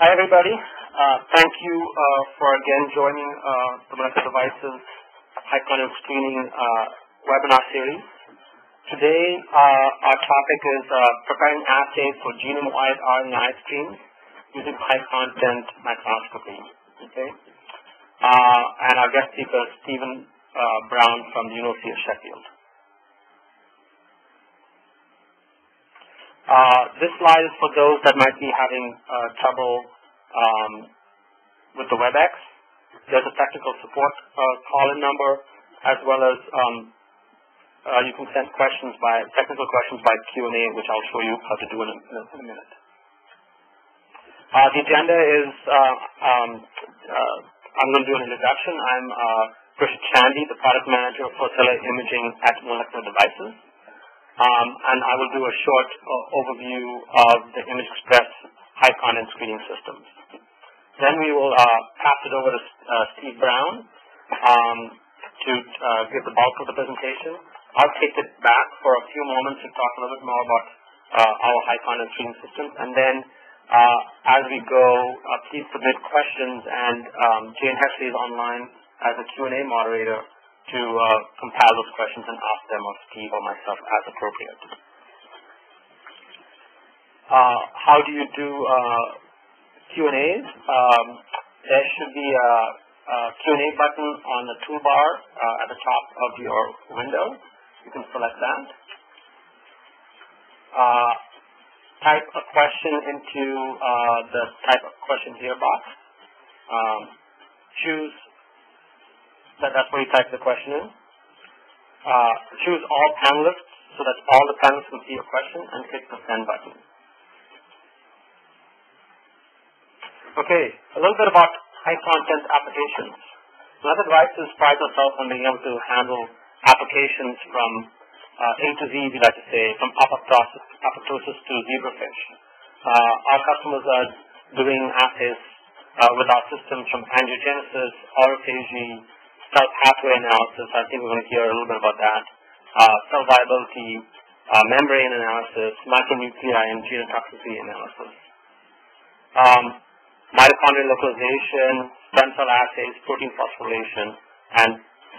Hi, everybody. Uh, thank you uh, for again joining uh, the Molecular Devices High Content Screening uh, webinar series. Today, our topic is uh, preparing assays for genome-wide RNAi screens using high-content microscopy. Okay, Uh and our guest speaker is Stephen Brown from the University of Sheffield. Uh, this slide is for those that might be having uh, trouble um, with the WebEx. There's a technical support uh, call-in number, as well as um, uh, you can send questions by technical questions by Q&A, which I'll show you how to do in a, in a minute. Uh, the agenda is um, I'm going to do an introduction. I'm Grischa Chandy, the product manager for cellular imaging at Molecular Devices. Um, and I will do a short uh, overview of the ImageXpress high content screening systems. Then we will uh, pass it over to uh, Steve Brown um, to uh, give the bulk of the presentation. I'll take it back for a few moments to talk a little bit more about uh, our high content screening systems. And then as we go, please submit questions, and um, Jane Hexley is online as a Q&A moderator to uh, compile those questions and ask them of Steve or myself as appropriate. Uh, how do you do uh, Q&As? Um, there should be a, a Q&A button on the toolbar uh, at the top of your window. You can select that. Uh, type a question into uh, the type of question here box. Um, choose that, that's where you type the question in. Uh, choose all panelists so that all the panelists can see your question and click the send button. Okay, a little bit about high content applications. Molecular Devices prides itself on being able to handle applications from uh, A to Z, we like to say, from apoptosis, apoptosis to zebrafish. Uh, our customers are doing assays uh, with our systems from angiogenesis, autophagy, cell pathway analysis. I think we're going to hear a little bit about that. Uh, cell viability, uh, membrane analysis, micronuclei and genotoxicity analysis. Um, mitochondrial localization, stem cell assays, protein phosphorylation, and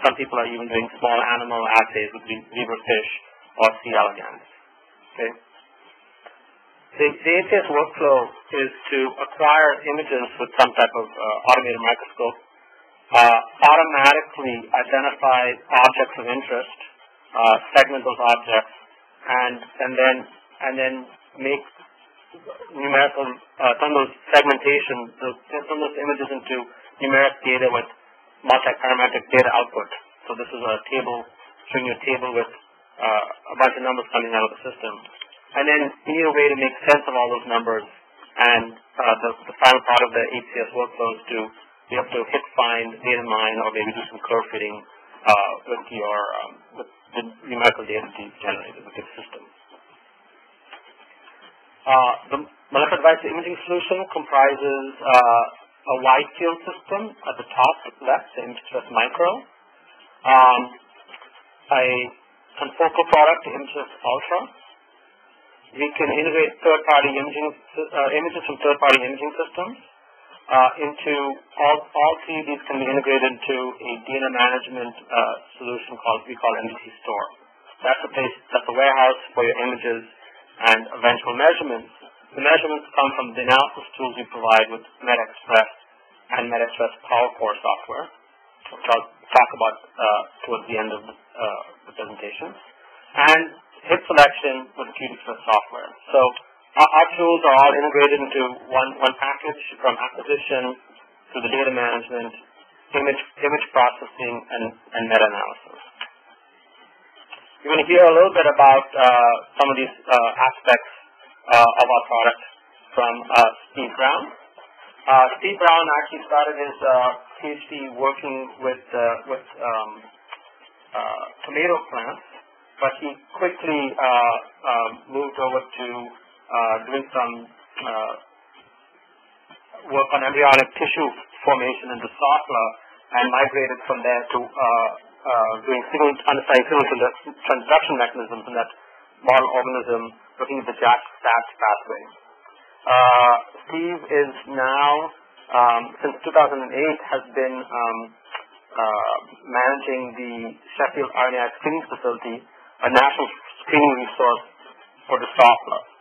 some people are even doing small animal assays with zebrafish or C. elegans. Okay. The, the HCS workflow is to acquire images with some type of uh, automated microscope uh, automatically identify objects of interest, uh, segment those objects, and and then and then make numerical uh, turn those segmentation, those, turn those images into numeric data with multi-parametric data output. So this is a table showing you a table with uh, a bunch of numbers coming out of the system, and then you need a way to make sense of all those numbers. And uh, the, the final part of the HCS workflow is to you have to hit find, data mine, or maybe do some curve fitting uh, with your um, with the numerical data you've generated with your system. Uh, the molecular device imaging solution comprises uh, a wide field system at the top left, the ImageXpress Micro, um, a confocal product, ImageXpress Ultra. We can integrate third-party imaging uh, images from third-party imaging systems into all, all three of these can be integrated into a data management uh, solution called we call MDC Store. That's a place, that's a warehouse for your images and eventual measurements. The measurements come from the analysis tools we provide with MetaXpress and MetaXpress PowerCore software, which I'll talk about uh, towards the end of the, uh, the presentation, and hit selection with the AcuityXpress software. So our, our tools are all integrated into one, one package from acquisition to the data management, image, image processing, and, and meta-analysis. You're going to hear a little bit about uh, some of these uh, aspects uh, of our product from uh, Steve Brown. Uh, Steve Brown actually started his uh, PhD working with with um, tomato plants, but he quickly moved over to doing some uh, work on embryonic tissue formation in the Drosophila and migrated from there to uh, doing single understanding signal transduction mechanisms in that model organism looking at the JAK-STAT pathway. Uh, Steve is now, um, since 2008, has been um, uh, managing the Sheffield RNAi Screening Facility, a national screening resource for the Drosophila,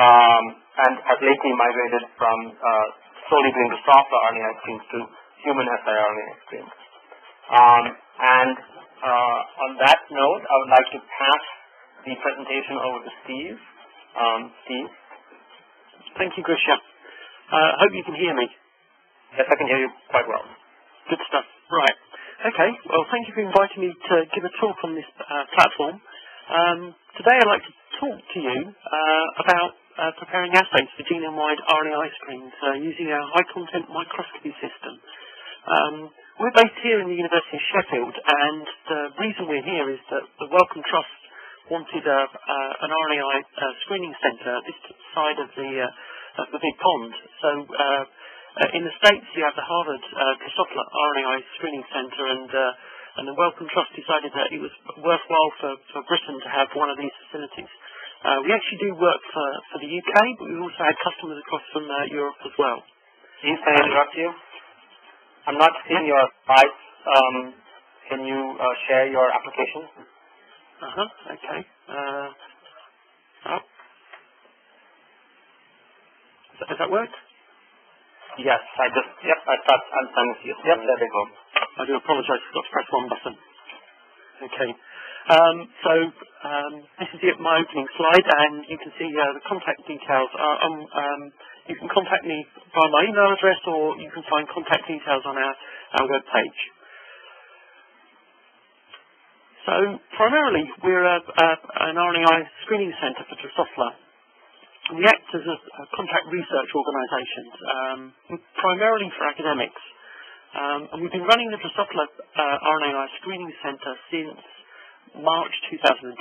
um, and has lately migrated from uh, solely doing software RNAi screens to human siRNA screens. Um, and uh, on that note, I would like to pass the presentation over to Steve. Um, Steve? Thank you, Grischa. I uh, hope you can hear me. Yes, I can hear you quite well. Good stuff. Right. Okay. Well, thank you for inviting me to give a talk on this uh, platform. Um, today I'd like to talk to you uh, about uh, preparing assays for genome-wide RNAi screens uh, using our high-content microscopy system. Um, we're based here in the University of Sheffield, and the reason we're here is that the Wellcome Trust wanted a, uh, an RNAi screening centre this side of the, uh, of the big pond. So uh, uh, in the States, you have the Harvard uh, Drosophila RNAi Screening Centre, and and the Wellcome Trust decided that it was worthwhile for, for Britain to have one of these facilities. Uh, we actually do work for, for the UK, but we've also had customers across from uh, Europe as well. Can I interrupt you? I'm not seeing your slides. Um, can you uh, share your application? Uh-huh, okay. Uh, oh. Does that work? Yes, I just, yep, I start, I'm sending you. Yep, there we go. I do apologize, I forgot to press one button. Okay. Um, so, um, this is my opening slide, and you can see uh, the contact details. Uh, um, um, you can contact me by my email address, or you can find contact details on our, our web page. So, primarily, we're a, a, an RNAi screening centre for Drosophila we act as a, a contract research organisation, um, primarily for academics. Um, and we've been running the Drosophila uh, RNAi Screening Centre since March 2010,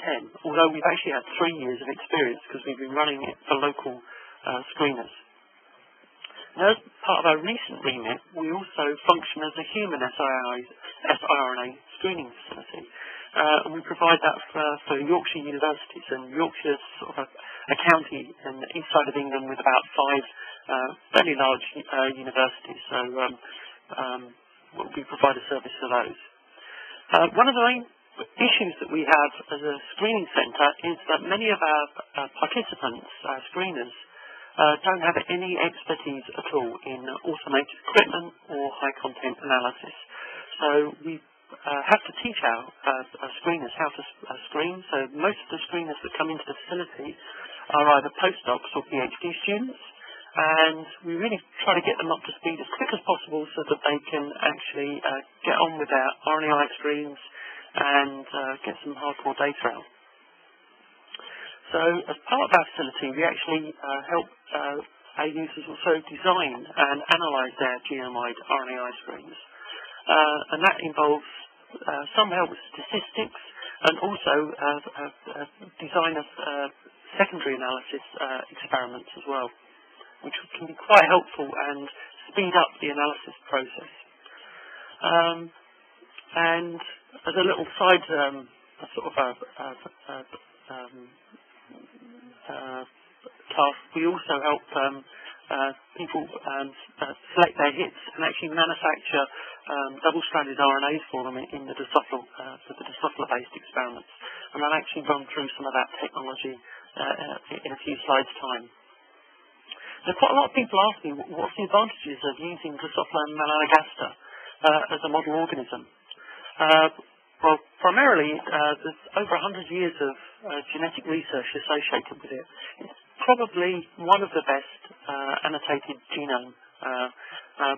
although we've actually had three years of experience because we've been running it for local uh, screeners. Now, as part of our recent remit, we also function as a human siRNA screening facility. Uh, and we provide that for, for Yorkshire universities, and Yorkshire's sort of a, a county in the east side of England with about five uh, fairly large uh, universities. So um, um, we provide a service for those. Uh, one of the main issues that we have as a screening centre is that many of our uh, participants, our screeners, uh, don't have any expertise at all in automated equipment or high content analysis. So we uh, have to teach our uh, screeners how to uh, screen. So most of the screeners that come into the facility are either postdocs or PhD students, and we really try to get them up to speed as quick as possible so that they can actually uh, get on with their RNAi screens and uh, get some hardcore data out. So as part of our facility, we actually uh, help our users also design and analyze their genome-wide RNAi screens. Uh, and that involves uh, some help with statistics and also uh, design of secondary analysis experiments as well, which can be quite helpful and speed up the analysis process. Um, and as a little side um, sort of a, a, um, uh, task, we also help um, uh, people um, uh, select their hits and actually manufacture um, double-stranded RNAs for them in, in the Drosophila, uh, for the Drosophila-based experiments. And I'll actually run through some of that technology uh, in a few slides' time. Now, quite a lot of people ask me what's the advantages of using Drosophila melanogaster uh, as a model organism. Uh, well, primarily, uh, there's over 100 years of uh, genetic research associated with it. It's probably one of the best uh, annotated genome uh, uh,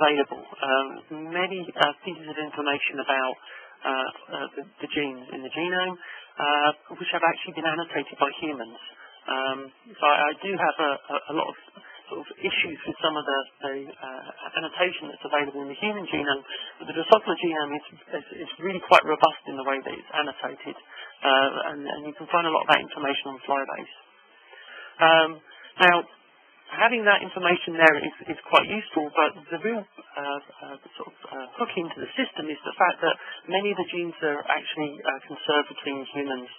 available. Um, many pieces of information about the, the, genes in the genome, which have actually been annotated by humans. Um, so I, I, do have a, a, lot of sort of issues with some of the, the uh, annotation that's available in the human genome, but the Drosophila genome is, is, is, really quite robust in the way that it's annotated, uh, and, and, you can find a lot of that information on Flybase. Um, now, having that information there is, is quite useful, but the real uh, uh, sort of uh, hook into the system is the fact that many of the genes are actually uh, conserved between humans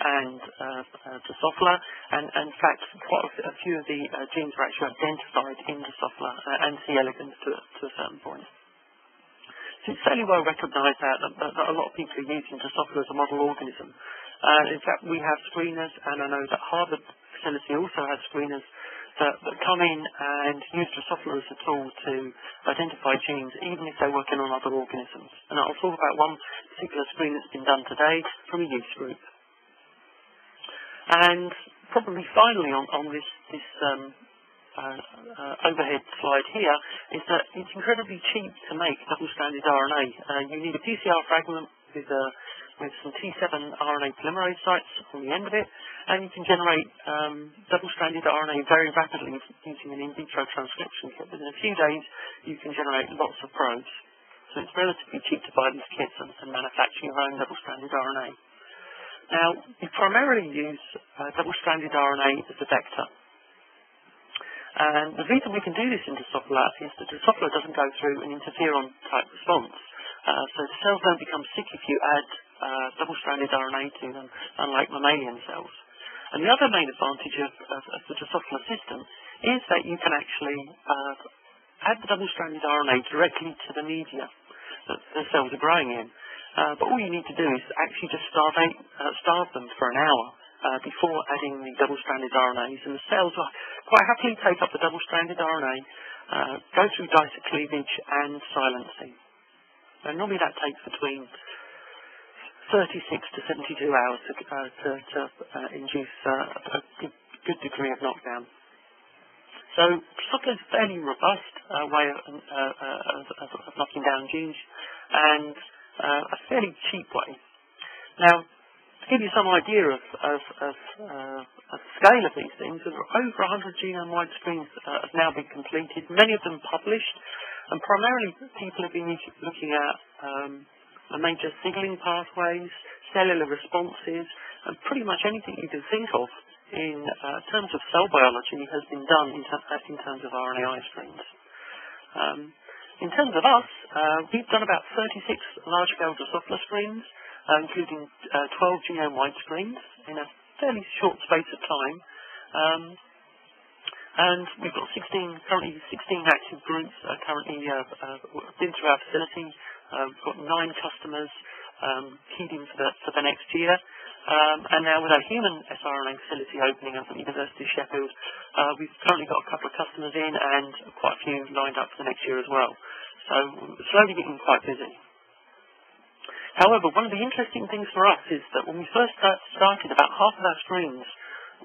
and uh, uh, Drosophila, in fact, quite a, few of the uh, genes were actually identified in Drosophila and C. elegans to, a certain point. It's fairly well recognised that, a lot of people are using Drosophila as a model organism. In fact, we have screeners, and I know that Harvard facility also has screeners that, that come in and use Drosophila as a tool to identify genes, even if they're working on other organisms. And I'll talk about one particular screen that's been done today from a youth group. And probably finally on, on this, this um, uh, uh, overhead slide here is that it's incredibly cheap to make double-stranded RNA. Uh, you need a PCR fragment with a with some T7 RNA polymerase sites on the end of it, and you can generate um, double-stranded RNA very rapidly using an in vitro transcription kit. Within a few days, you can generate lots of probes. So it's relatively cheap to buy these kits and, and manufacture your own double-stranded RNA. Now, we primarily use uh, double-stranded RNA as a vector. And the reason we can do this in Drosophila is that Drosophila doesn't go through an interferon type response. Uh, so the cells don't become sick if you add uh, double-stranded RNA to them, unlike mammalian cells. And the other main advantage of, of, of the Drosophila system is that you can actually uh, add the double-stranded RNA directly to the media that the cells are growing in. Uh, but all you need to do is actually just starve, uh, starve them for an hour uh, before adding the double-stranded RNAs, and the cells will quite happily take up the double-stranded RNA, uh, go through dicer cleavage and silencing. And normally that takes between 36 to 72 hours to, uh, to, to uh, induce uh, a good, good, degree of knockdown. So Drosophila is a fairly robust uh, way of, uh, of, of, knocking down genes and a fairly cheap way. Now, to give you some idea of, of, of, of the scale of these things, over 100 genome-wide screens have now been completed, many of them published, and primarily people have been looking at um, the major signaling pathways, cellular responses, and pretty much anything you can think of in uh, terms of cell biology has been done in, ter uh, in terms of RNAi screens. Um, in terms of us, uh, we've done about 36 large-scale Drosophila screens, uh, including uh, 12 genome-wide screens in a fairly short space of time. Um, and we've got 16, currently 16 active groups uh, currently been through our facility uh, we've got nine customers um, keyed in for the, for the next year. Um, and now with our human siRNA facility opening up at the University of Sheffield, uh, we've currently got a couple of customers in and quite a few lined up for the next year as well. So slowly getting quite busy. However, one of the interesting things for us is that when we first started, about half of our screens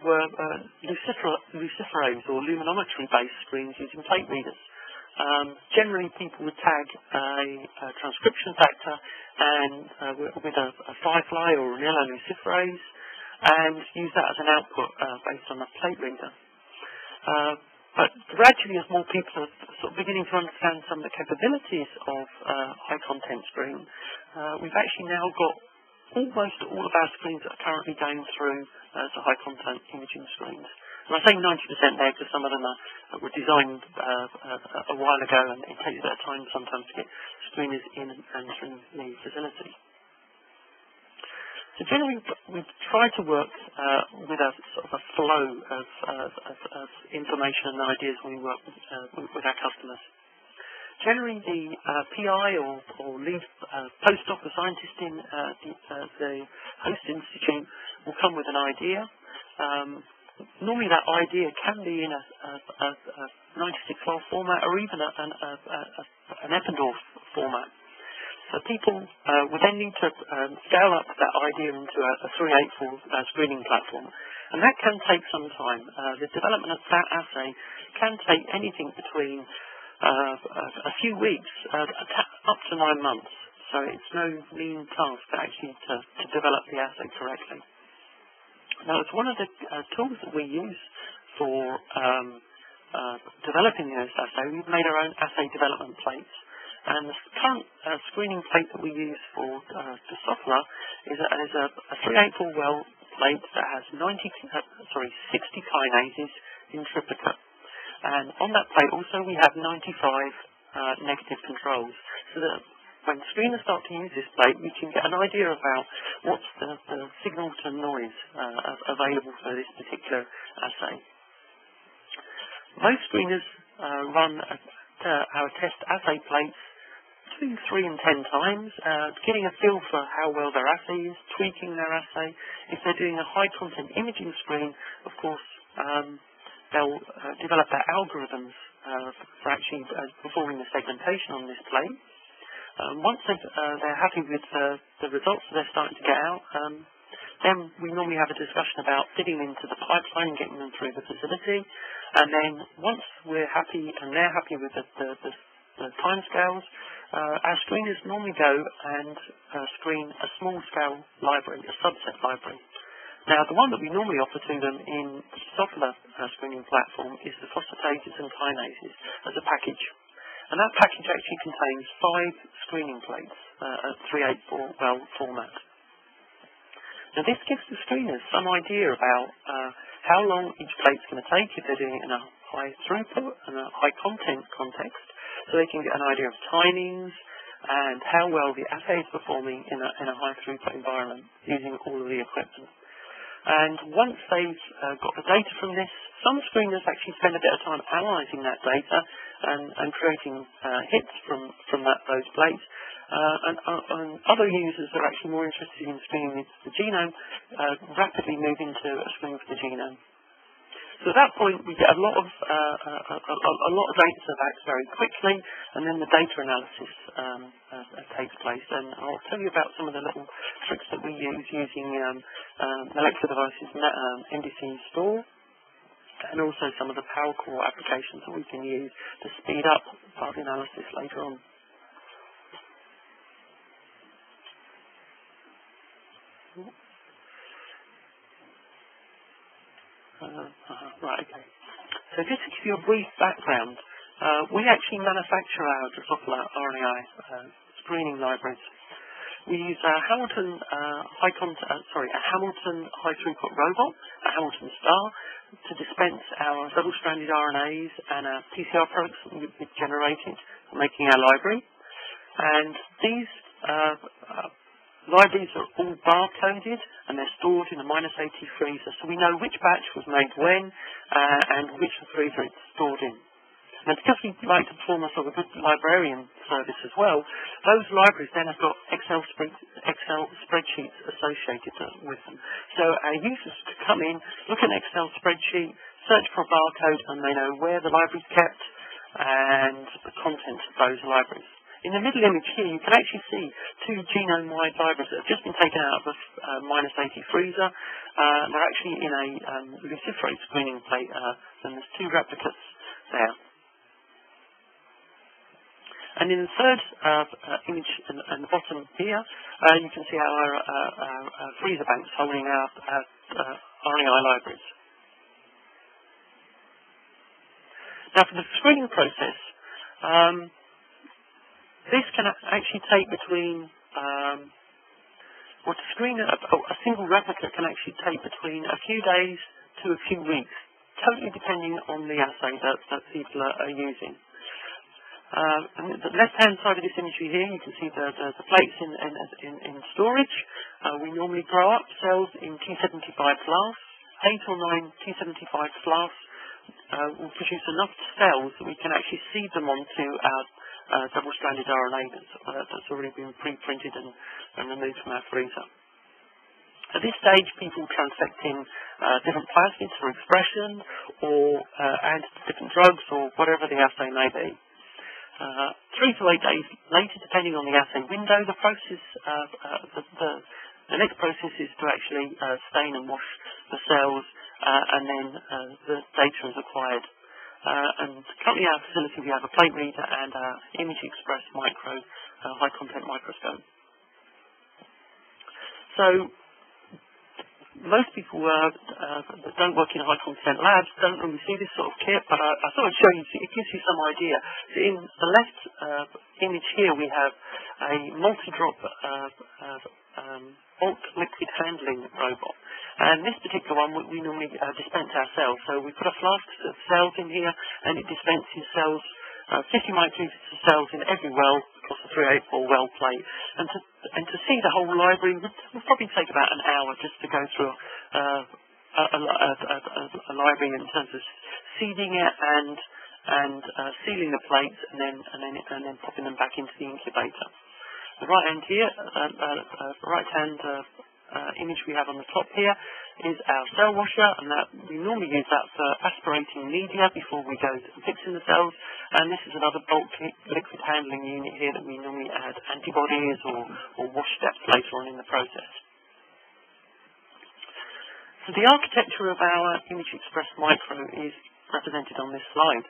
were uh, luciferase or luminometry-based screens using plate readers. Um, generally, people would tag a, transcription factor and uh, with a, a firefly or an luciferase and use that as an output uh, based on a plate reader. Uh, but gradually, as more people are sort of beginning to understand some of the capabilities of uh, high content screen, we've actually now got almost all of our screens that are currently going through uh, to high content imaging screens. And I say 90% there because some of them are, were designed uh, uh, a while ago and it takes a bit of time sometimes to get streamers in and entering the facility. So generally, we try to work uh, with a sort of a flow of, of, of, information and ideas when we work with, uh, with our customers. Generally, the uh, PI or, or lead uh, postdoc or scientist in uh, the, the, host institute will come with an idea. Um, normally that idea can be in a, a, a, a 96 file format or even an, an Eppendorf format. So people uh, would then need to um, scale up that idea into a, a 384 uh, screening platform. And that can take some time. Uh, the development of that assay can take anything between uh, a few weeks uh, up to nine months. So it's no mean task actually to, to develop the assay correctly. Now, it's one of the uh, tools that we use for um, uh, developing the assay. We've made our own assay development plates. And the current uh, screening plate that we use for uh, the software is a, is a, a 384 well plate that has 90, uh, sorry, 60 kinases in triplicate. And on that plate also we have 95 uh, negative controls. So that when screeners start to use this plate, we can get an idea about what's the, the signal to noise uh, available for this particular assay. Most screeners uh, run uh, our test assay plates between three and ten times, uh, getting a feel for how well their assay is, tweaking their assay. If they're doing a high content imaging screen, of course, um, they'll uh, develop their algorithms uh, for actually uh, performing the segmentation on this plate. Um, once uh, they're happy with the results that they're starting to get out, um, then we normally have a discussion about fitting into the pipeline and getting them through the facility. And then once we're happy and they're happy with the, the, the, the timescales, uh, our screeners normally go and uh, screen a small scale library, a subset library. Now, the one that we normally offer to them in the uh, screening platform is the phosphatases and kinases as a package. And that package actually contains five screening plates uh, at 384 well format. Now, this gives the screeners some idea about uh, how long each plate's going to take if they're doing it in a high throughput and a high content context, so they can get an idea of timings and how well the assay is performing in a, in a high throughput environment using all of the equipment. And once they've uh, got the data from this, some screeners actually spend a bit of time analysing that data and, and creating uh, hits from, from that, those plates. Uh, and, uh, and, other users are actually more interested in screening the genome, uh, rapidly move into a screen for the genome. So at that point, we get a lot of uh, a, a, lot of data back very quickly, and then the data analysis um, takes place. And I'll tell you about some of the little tricks that we use using um, Alexa devices, um, MDC Store, and also some of the Power Core applications that we can use to speed up part analysis later on. Uh, uh, right, okay. So just to give you a brief background, uh, we actually manufacture our Drosophila RNAi uh, screening libraries. We use a Hamilton uh, high content, uh, sorry, a Hamilton high throughput robot, a Hamilton Star, to dispense our double-stranded RNAs and our PCR products we've generated for making our library. And these uh, Libraries are all barcoded and they're stored in a minus 80 freezer, so we know which batch was made when uh, and which freezer it's stored in. Now, because we like to perform a sort of librarian service as well, those libraries then have got Excel, spread, Excel spreadsheets associated with them. So our users could come in, look at an Excel spreadsheet, search for a barcode, and they know where the library is kept and the content of those libraries. In the middle image here, you can actually see two genome-wide libraries that have just been taken out of a uh, minus 80 freezer. Uh, they're actually in a um, luciferase screening plate, uh, and there's two replicates there. And in the third uh, uh, image in, in, the bottom here, uh, you can see our, our freezer banks holding our, RNAi libraries. Now, for the screening process, um, this can actually take between, um, well, to screen a, a single replica can actually take between a few days to a few weeks, totally depending on the assay that, that people are, are using. Uh, the left-hand side of this imagery here, you can see the, the, the plates in, in, in storage. Uh, we normally grow up cells in T75 flasks. Eight or nine T75 flasks uh, will produce enough cells that we can actually seed them onto our uh, double-stranded RNA that's, uh, that's already been pre-printed and, and removed from our freezer. At this stage, people transfect in uh, different plasmids for expression or uh, add different drugs or whatever the assay may be. Uh, three to eight days later, depending on the assay window, the process, uh, uh, the, the, the, next process is to actually uh, stain and wash the cells, and then the data is acquired uh, and currently our facility we have a plate reader and a ImageXpress micro, uh, high content microscope. So most people uh, that don't work in high content labs don't really see this sort of kit, but I, I thought I'd show you, it gives you some idea. So in the left uh, image here we have a multi-drop uh, uh, um, bulk liquid handling robot. And this particular one, we, we normally uh, dispense ourselves. So we put a flask of cells in here, and it dispenses cells, uh, 50 microliters of cells in every well, across the 384 well plate. And to, and to see the whole library probably take about an hour just to go through uh, a, a, a, a, library in terms of seeding it and and uh, sealing the plates and then and then and then popping them back into the incubator. The right hand here, uh, uh, uh right hand uh, uh, image we have on the top here is our cell washer, and that we normally use that for aspirating media before we go to fixing the cells. And this is another bulk liquid handling unit here that we normally add antibodies or, or wash steps later on in the process. So the architecture of our ImageXpress Micro is represented on this slide.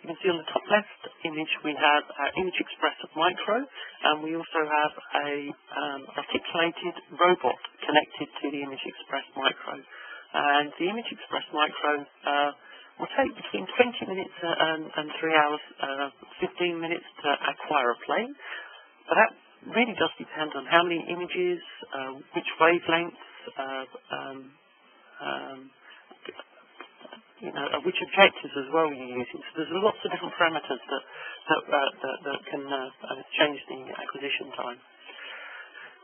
You can see on the top left image we have our ImageXpress Micro and we also have a um, articulated robot connected to the ImageXpress Micro. And the ImageXpress Micro uh, will take between 20 minutes and, and 3 hours, uh, 15 minutes to acquire a plane. But that really does depend on how many images, uh, which wavelengths, uh, um, um, you know, which objectives as well you're using. So there's lots of different parameters that that, that, that, can change the acquisition time.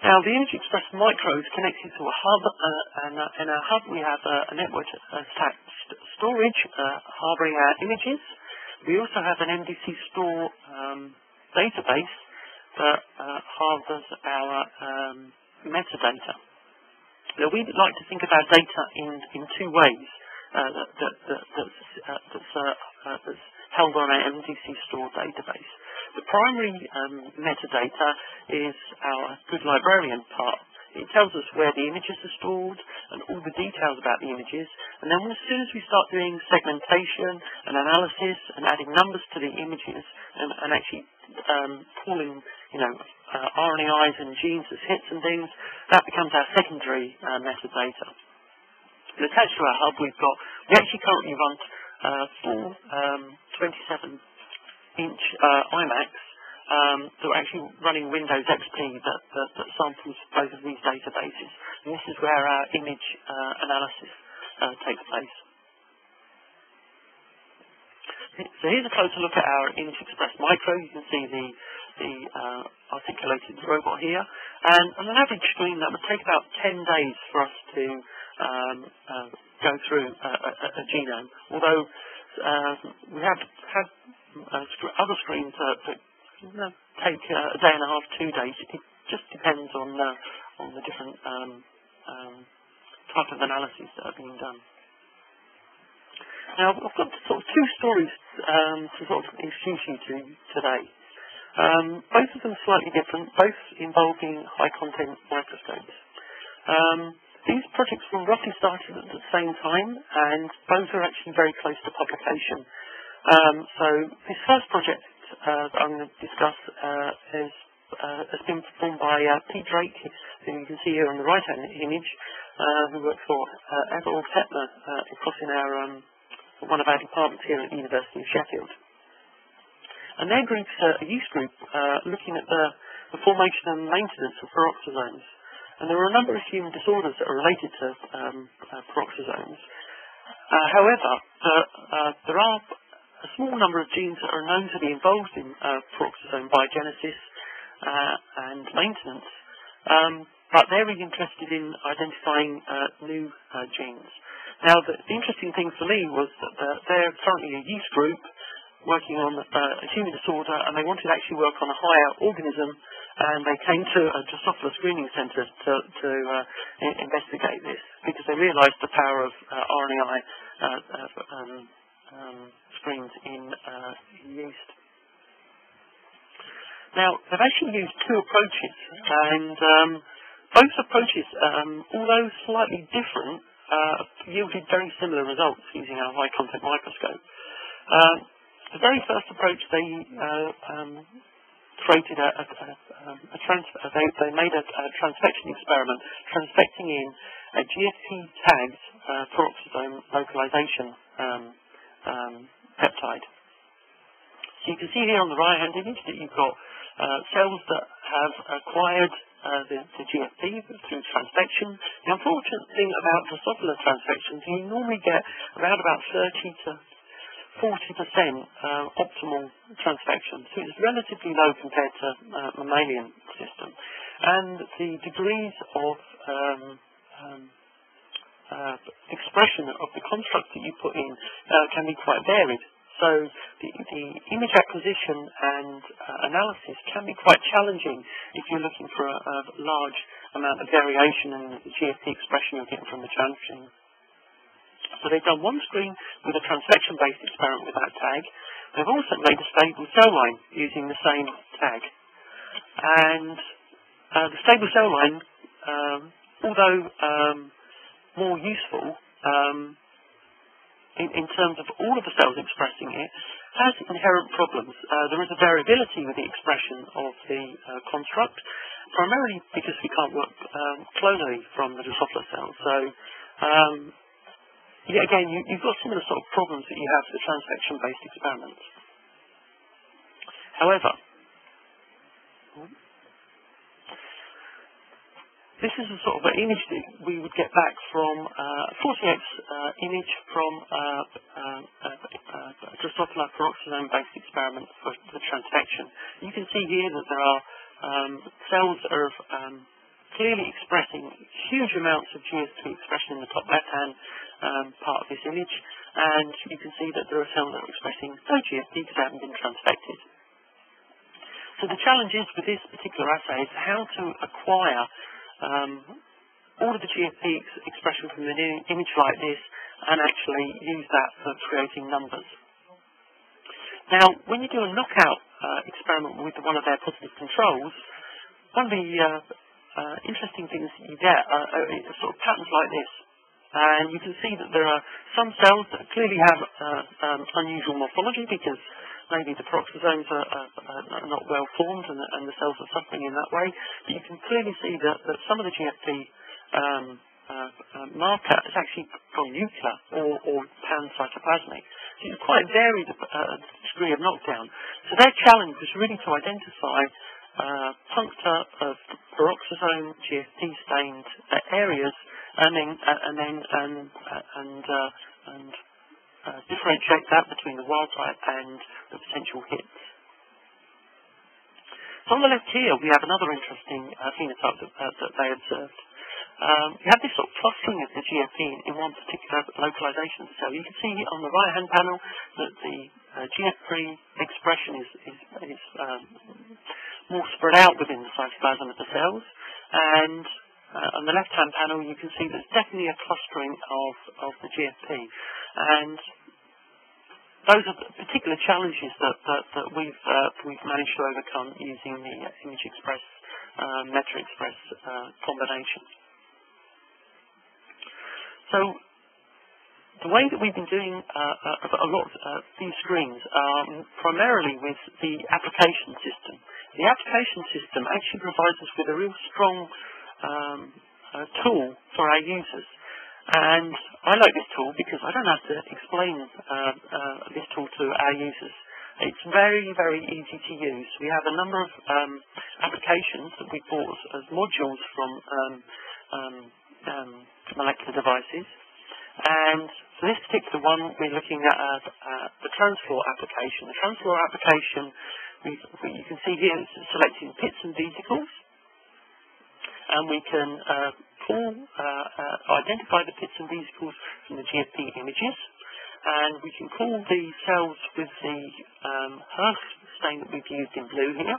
Now, the ImageXpress Micro is connected to a hub, uh, and uh, in our hub we have a network attached storage harboring our images. We also have an MDC store um, database that harbors our um, metadata. Now, we like to think our data in, in two ways. Uh, that, that, that, that's, uh, that's, uh, that's held on our MDC store database. The primary um, metadata is our good librarian part. It tells us where the images are stored and all the details about the images. And then as soon as we start doing segmentation and analysis and adding numbers to the images and, and actually um, calling, you know, uh, RNAis and genes as hits and things, that becomes our secondary uh, metadata. And attached to our hub, we've got, we actually currently run uh, um, 27-inch uh, iMacs um, that are actually running Windows XP that, that, that, samples both of these databases. And this is where our image uh, analysis uh, takes place. So here's a closer look at our ImageXpress Micro. You can see the, the uh, articulated robot here. And on an average screen, that would take about 10 days for us to um, uh, go through a, a, a genome. Although uh, we have had uh, other screens that, that you know, take uh, a day and a half, two days. It just depends on uh, on the different um, um, type of analyses that are being done. Now, I've got sort of two stories um, to sort of introduce you to today. Um, both of them slightly different, both involving high content microscopes. Um, these projects were roughly started at the same time, and both are actually very close to publication. Um, so this first project uh, that I'm going to discuss uh, is, uh, has been performed by uh, Pete Drake, who you can see here on the right-hand image, who works for uh, Tetmer across in our um, one of our departments here at the University of Sheffield. And their group's a youth group looking at the, the formation and maintenance of peroxisomes. And there are a number of human disorders that are related to um, uh, peroxisomes. Uh, however, there, uh, are a small number of genes that are known to be involved in uh, peroxisome biogenesis uh, and maintenance, um, but they're really interested in identifying uh, new genes. Now, the, the, interesting thing for me was that they're currently a use group working on a human disorder, and they wanted to actually work on a higher organism and they came to a Drosophila screening centre to, to uh, investigate this because they realised the power of uh, RNAi uh, um, um, screens in uh, yeast. Now, they've actually used two approaches, and um, both approaches, um, although slightly different, uh, yielded very similar results using our high content microscope. Uh, the very first approach, they um, created a, a, a, um, a trans, they, they made a, a transfection experiment transfecting in a GFP tagged uh, peroxisome localization um, um, peptide. So you can see here on the right hand image that you've got uh, cells that have acquired uh, the, the, GFP through. The unfortunate thing about Drosophila transfections, you normally get around about 30 to 40% uh, optimal transfection. So it's relatively low compared to uh, mammalian system. And the degrees of um, um, uh, expression of the construct that you put in uh, can be quite varied. So the, the image acquisition and uh, analysis can be quite challenging if you're looking for a, a large amount of variation in the GFP expression you're getting from the transgene. So they've done one screen with a transfection-based experiment with that tag. They've also made a stable cell line using the same tag. And uh, the stable cell line, um, although um, more useful um, in, in, terms of all of the cells expressing it, has inherent problems. Uh, there is a variability with the expression of the uh, construct, primarily because we can't work um, clonally from the Drosophila cells. So um, yeah, again, you, have got similar sort of problems that you have with transfection-based experiments. However, this is a sort of image that we would get back from uh, 40x uh, image from uh, uh, uh, Drosophila peroxisome-based experiment for the transfection. You can see here that there are um, cells are um, clearly expressing huge amounts of GFP expression in the top left-hand um, part of this image, and you can see that there are cells that are expressing no GFP because they haven't been transfected. So the challenge is with this particular assay is how to acquire um, all of the GFP ex expression from an image like this and actually use that for creating numbers. Now, when you do a knockout uh, experiment with one of their positive controls, one of the uh, uh, interesting things you get are, are, sort of patterns like this. And you can see that there are some cells that clearly have uh, um, unusual morphology because maybe the peroxisomes are, are, are not well formed and, and, the cells are suffering in that way. But you can clearly see that, that some of the GFP um, uh, uh, marker is actually nuclear or, or pancytoplasmic. So it's quite varied uh, degree of knockdown. So their challenge was really to identify uh, puncta of peroxisome GFP stained uh, areas and then and then um, and and uh, differentiate that between the wild type and the potential hits. So on the left here, we have another interesting uh, phenotype that, uh, that they observed. Um, you have this sort of clustering of the GFP in, in one particular localization So You can see on the right-hand panel that the uh, GFP expression is, is, is um, more spread out within the cytoplasm of the cells, and uh, on the left-hand panel, you can see there's definitely a clustering of, of the GFP. And those are the particular challenges that, that, that we've, uh, we've managed to overcome using the ImageXpress, uh, Express uh, combination. So the way that we've been doing uh, a lot of uh, these screens primarily with the application system. The application system actually provides us with a real strong um, tool for our users. And I like this tool because I don't have to explain uh, uh, this tool to our users. It's very, very easy to use. We have a number of um, applications that we bought as modules from um, um, um molecular devices. And for this particular one, we're looking at uh, uh, the Transfluor application. The Transfluor application, you can see here, it's selecting pits and vesicles and we can uh, uh, identify the pits and vesicles from the GFP images, and we can call the cells with the um, stain that we've used in blue here.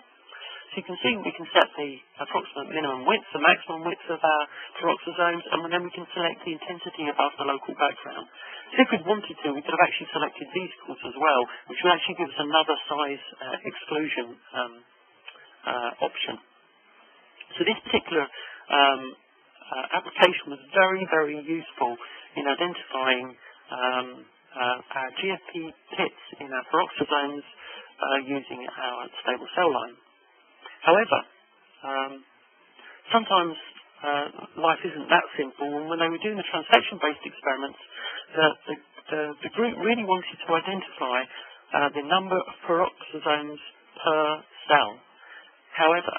So you can see we can set the approximate minimum width, the maximum width of our peroxisomes, and then we can select the intensity above the local background. So if we'd wanted to, we could have actually selected vesicles as well, which would actually give us another size uh, exclusion um, uh, option. So this particular um, uh, application was very, very useful in identifying um, uh, our GFP pits in our peroxisomes uh, using our stable cell line. However, um, sometimes uh, life isn't that simple, and when they were doing the transfection-based experiments, the, the, the, the, group really wanted to identify uh, the number of peroxisomes per cell. However,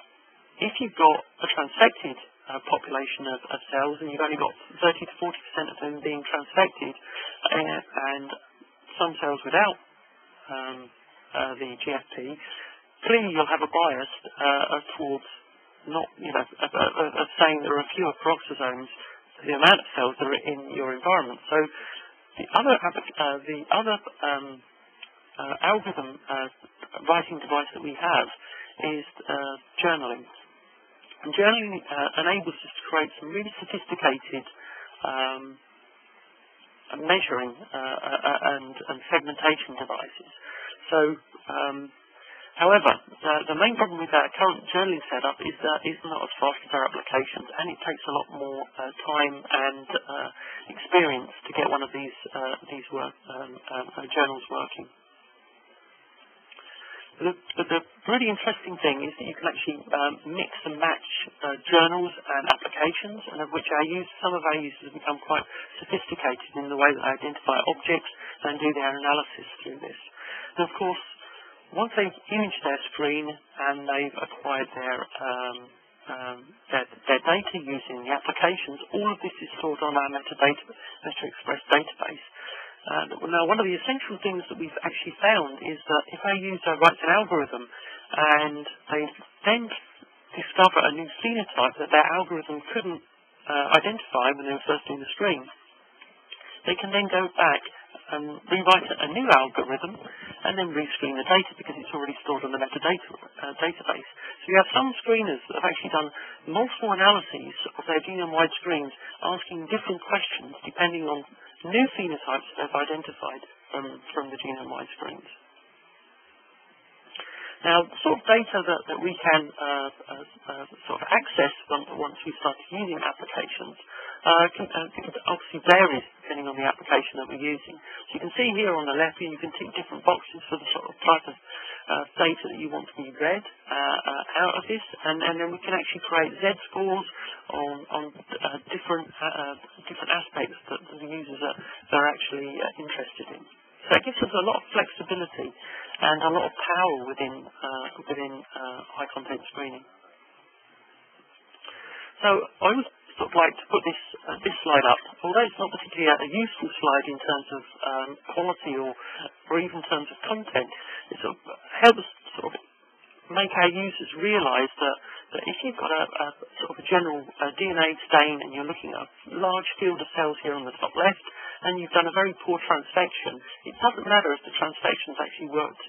if you've got a transfected uh, population of, of, cells and you've only got 30 to 40% of them being transfected uh, and some cells without um, uh, the GFP, clearly you'll have a bias uh, towards not, you know, of, saying there are fewer peroxisomes to the amount of cells that are in your environment. So the other, uh, the other um, algorithm writing device that we have is uh, journaling. And journaling enables us to create some really sophisticated um, measuring and, and, segmentation devices. So um, However, the, main problem with our current journaling setup is that it's not as fast as our applications, and it takes a lot more uh, time and uh, experience to get one of these uh, um, uh, journals working. The, but the really interesting thing is that you can actually um, mix and match uh, journals and applications, and of which our use, some of our users have become quite sophisticated in the way that they identify objects and do their analysis through this. And of course, once they've imaged their screen and they've acquired their um, um, their, their, data using the applications, all of this is stored on our metadata, MetaXpress database. Uh, now, one of the essential things that we've actually found is that if a user writes an algorithm and they then discover a new phenotype that their algorithm couldn't uh, identify when they were first doing the screen, they can then go back and rewrite a new algorithm and then rescreen the data because it's already stored on the metadata uh, database. So you have some screeners that have actually done multiple analyses of their genome-wide screens asking different questions depending on new phenotypes they've identified from, from the genome-wide screens. Now, the sort of data that, that we can uh, uh, uh, sort of access once we start using applications uh, uh, varies depending on the application that we're using. So you can see here on the left, you can tick different boxes for the sort of type of uh, data that you want to be read uh, uh, out of this, and, and, then we can actually create Z-scores on, on uh, different different aspects that the users are, are actually interested in. So it gives us a lot of flexibility and a lot of power within within high content screening. So I was sort of like to put this uh, this slide up, although it's not particularly a, useful slide in terms of um, quality or or even in terms of content, it sort of helps sort of make our users realise that, that if you've got a, a sort of a general uh, DNA stain and you're looking at a large field of cells here on the top left, and you've done a very poor transfection, it doesn't matter if the transfection's actually worked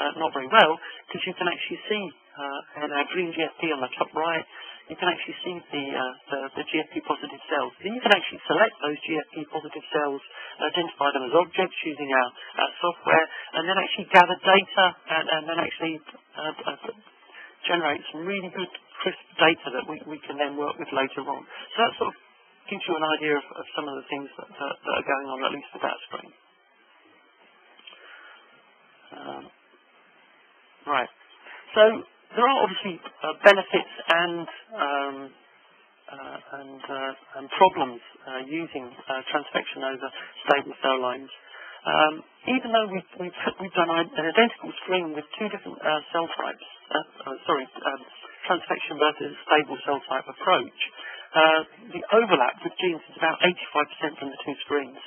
uh, not very well, because you can actually see uh, in our green GFP on the top right, you can actually see the, uh, the, the, GFP positive cells. Then you can actually select those GFP positive cells, identify them as objects using our, our software, and then actually gather data and, and then actually uh, uh, generate some really good crisp data that we, we can then work with later on. So that sort of gives you an idea of, of some of the things that, that, that, are going on, at least with that screen. Um, right. So there are obviously uh, benefits and um, uh, and, uh, and, problems uh, using uh, transfection over stable cell lines. Um, even though we've, we've, we've, done an identical screen with two different uh, cell types, sorry, um, transfection versus stable cell type approach, the overlap with genes is about 85% from the two screens.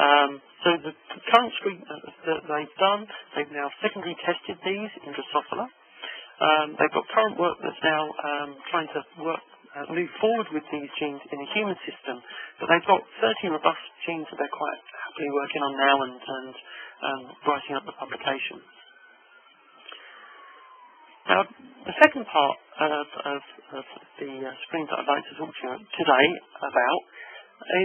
Um, so the current screen that they've done, they've now secondary tested these in Drosophila. Um, they've got current work that's now um, trying to work, uh, move forward with these genes in a human system, but they've got 30 robust genes that they're quite happily working on now and, and um, writing up the publication. Now, the second part of, of, of the uh, screen that I'd like to talk to you today about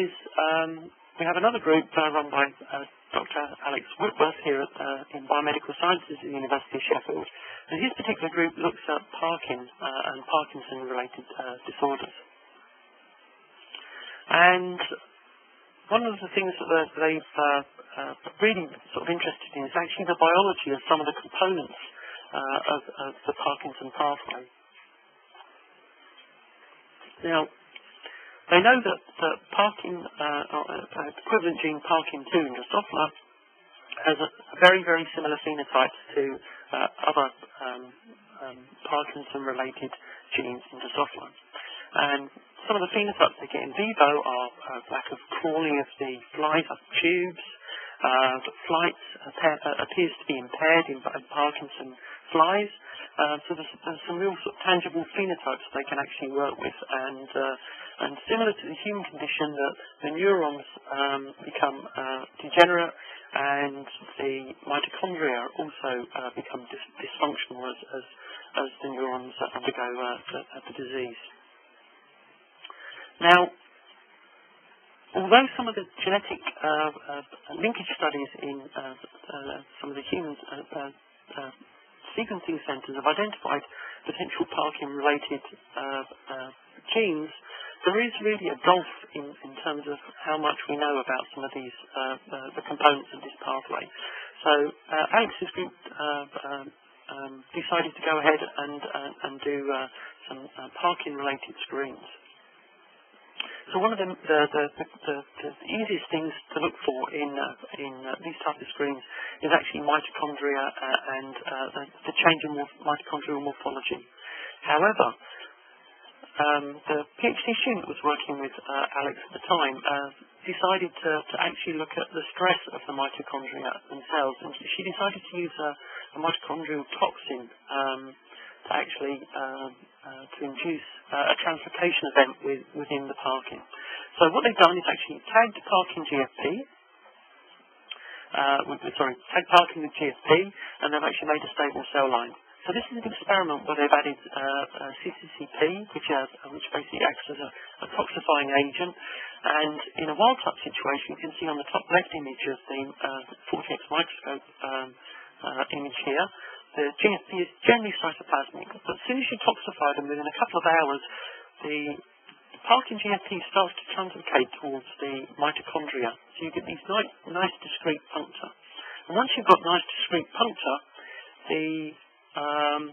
is um, we have another group uh, run by uh, Dr. Alex Whitworth here at, uh, in Biomedical Sciences at the University of Sheffield. And his particular group looks at Parkin uh, and Parkinson-related uh, disorders. And one of the things that they've uh, really sort of interested in is actually the biology of some of the components of, of the Parkinson pathway. Now, they know that, that Parkin, uh, uh, equivalent gene Parkin2 in Drosophila has a very, very similar phenotype to uh, other um, um, Parkinson-related genes in Drosophila. And some of the phenotypes they get in vivo are uh, lack of crawling of the flies up tubes, Uh, flight uh, appears to be impaired in, in Parkinson flies. Uh, so there's, some real sort of tangible phenotypes they can actually work with, and uh, and similar to the human condition, that the neurons um, become uh, degenerate and the mitochondria also become dis- dysfunctional as, as, as the neurons undergo the, the disease. Now, although some of the genetic uh, uh, linkage studies in uh, some of the human sequencing centres have identified potential Parkin-related uh, uh, genes, there is really a gulf in, in terms of how much we know about some of these uh, the components of this pathway. So Alex's group um, um, decided to go ahead and and do some Parkin-related screens. So one of the, the, the, the, easiest things to look for in, uh, in uh, these types of screens is actually mitochondria uh, and the, change in mitochondrial morphology. However, um, the PhD student was working with Alex at the time decided to, to, actually look at the stress of the mitochondria themselves, and she decided to use a, a mitochondrial toxin um, actually um, uh, to induce uh, a translocation event with, within the Parkin. So what they've done is actually tagged Parkin GFP, uh, with, sorry, tagged Parkin with GFP, and they've actually made a stable cell line. So this is an experiment where they've added uh, CCCP, which, uh, which basically acts as a, a, toxifying agent. And in a wild type situation, you can see on the top left image of the 40x microscope um, image here, the GFP is generally cytoplasmic, but as soon as you toxify them, within a couple of hours, the Parkin GFP starts to translocate towards the mitochondria. So you get these nice, nice discrete puncta. And once you've got nice discrete puncta, the um,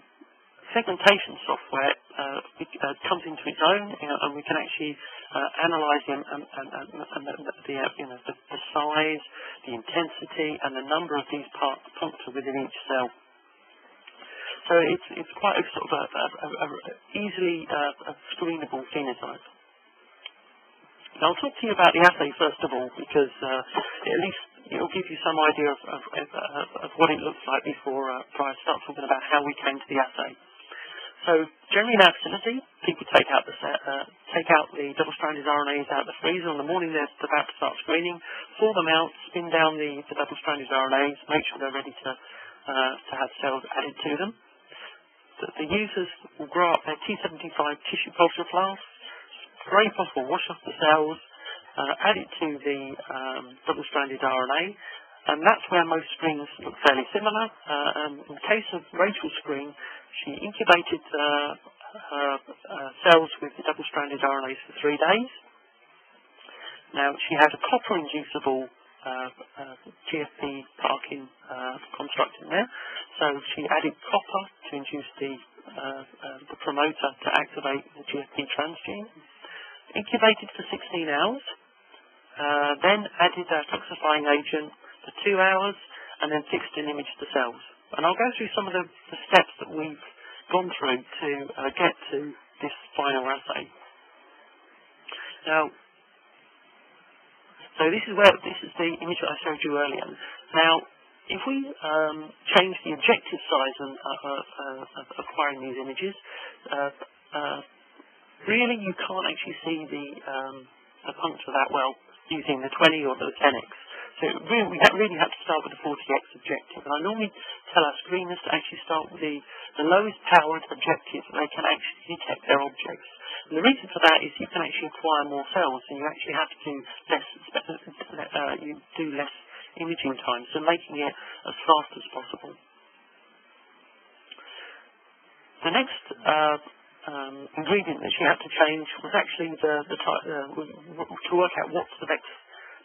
segmentation software uh, uh, comes into its own, you know, and we can actually uh, analyze them and, and, and, and the, the, uh, you know, the, the, size, the intensity, and the number of these puncta within each cell. So it's, it's quite a sort of a, a, a, a easily uh, screenable phenotype. Now I'll talk to you about the assay first of all because uh, at least it will give you some idea of, of, of, of what it looks like before, uh, I start talking about how we came to the assay. So generally in our people take out the uh, take out the double-stranded RNAs out of the freezer on the morning they're about to start screening, pull them out, spin down the, the double-stranded RNAs, make sure they're ready to uh, to have cells added to them that the users will grow up their T75 tissue culture flasks, very possible wash off the cells, uh, add it to the um, double-stranded RNA, and that's where most screens look fairly similar. Uh, um, in the case of Rachel's screen, she incubated uh, her uh, cells with the double-stranded RNAs for three days. Now, she had a copper-inducible GFP Parkin uh, construct in there. So she added copper to induce the, uh, uh, the promoter to activate the GFP transgene. Incubated for 16 hours, uh, then added a toxifying agent for two hours, and then fixed and imaged the cells. And I'll go through some of the, the steps that we've gone through to get to this final assay. Now, so this is where this is the image that I showed you earlier. Now, if we um, change the objective size of, uh, uh, of acquiring these images, uh, uh, really you can't actually see the, um, the puncture that well using the 20 or the 10x. So really, we really have to start with the 40x objective. And I normally tell our screeners to actually start with the, the lowest powered objective that they can actually detect their objects. And the reason for that is you can actually acquire more cells, and you actually have to less, uh, you do less imaging time, so making it as fast as possible. The next uh, um, ingredient that she had to change was actually the, the uh, to work out what's the best,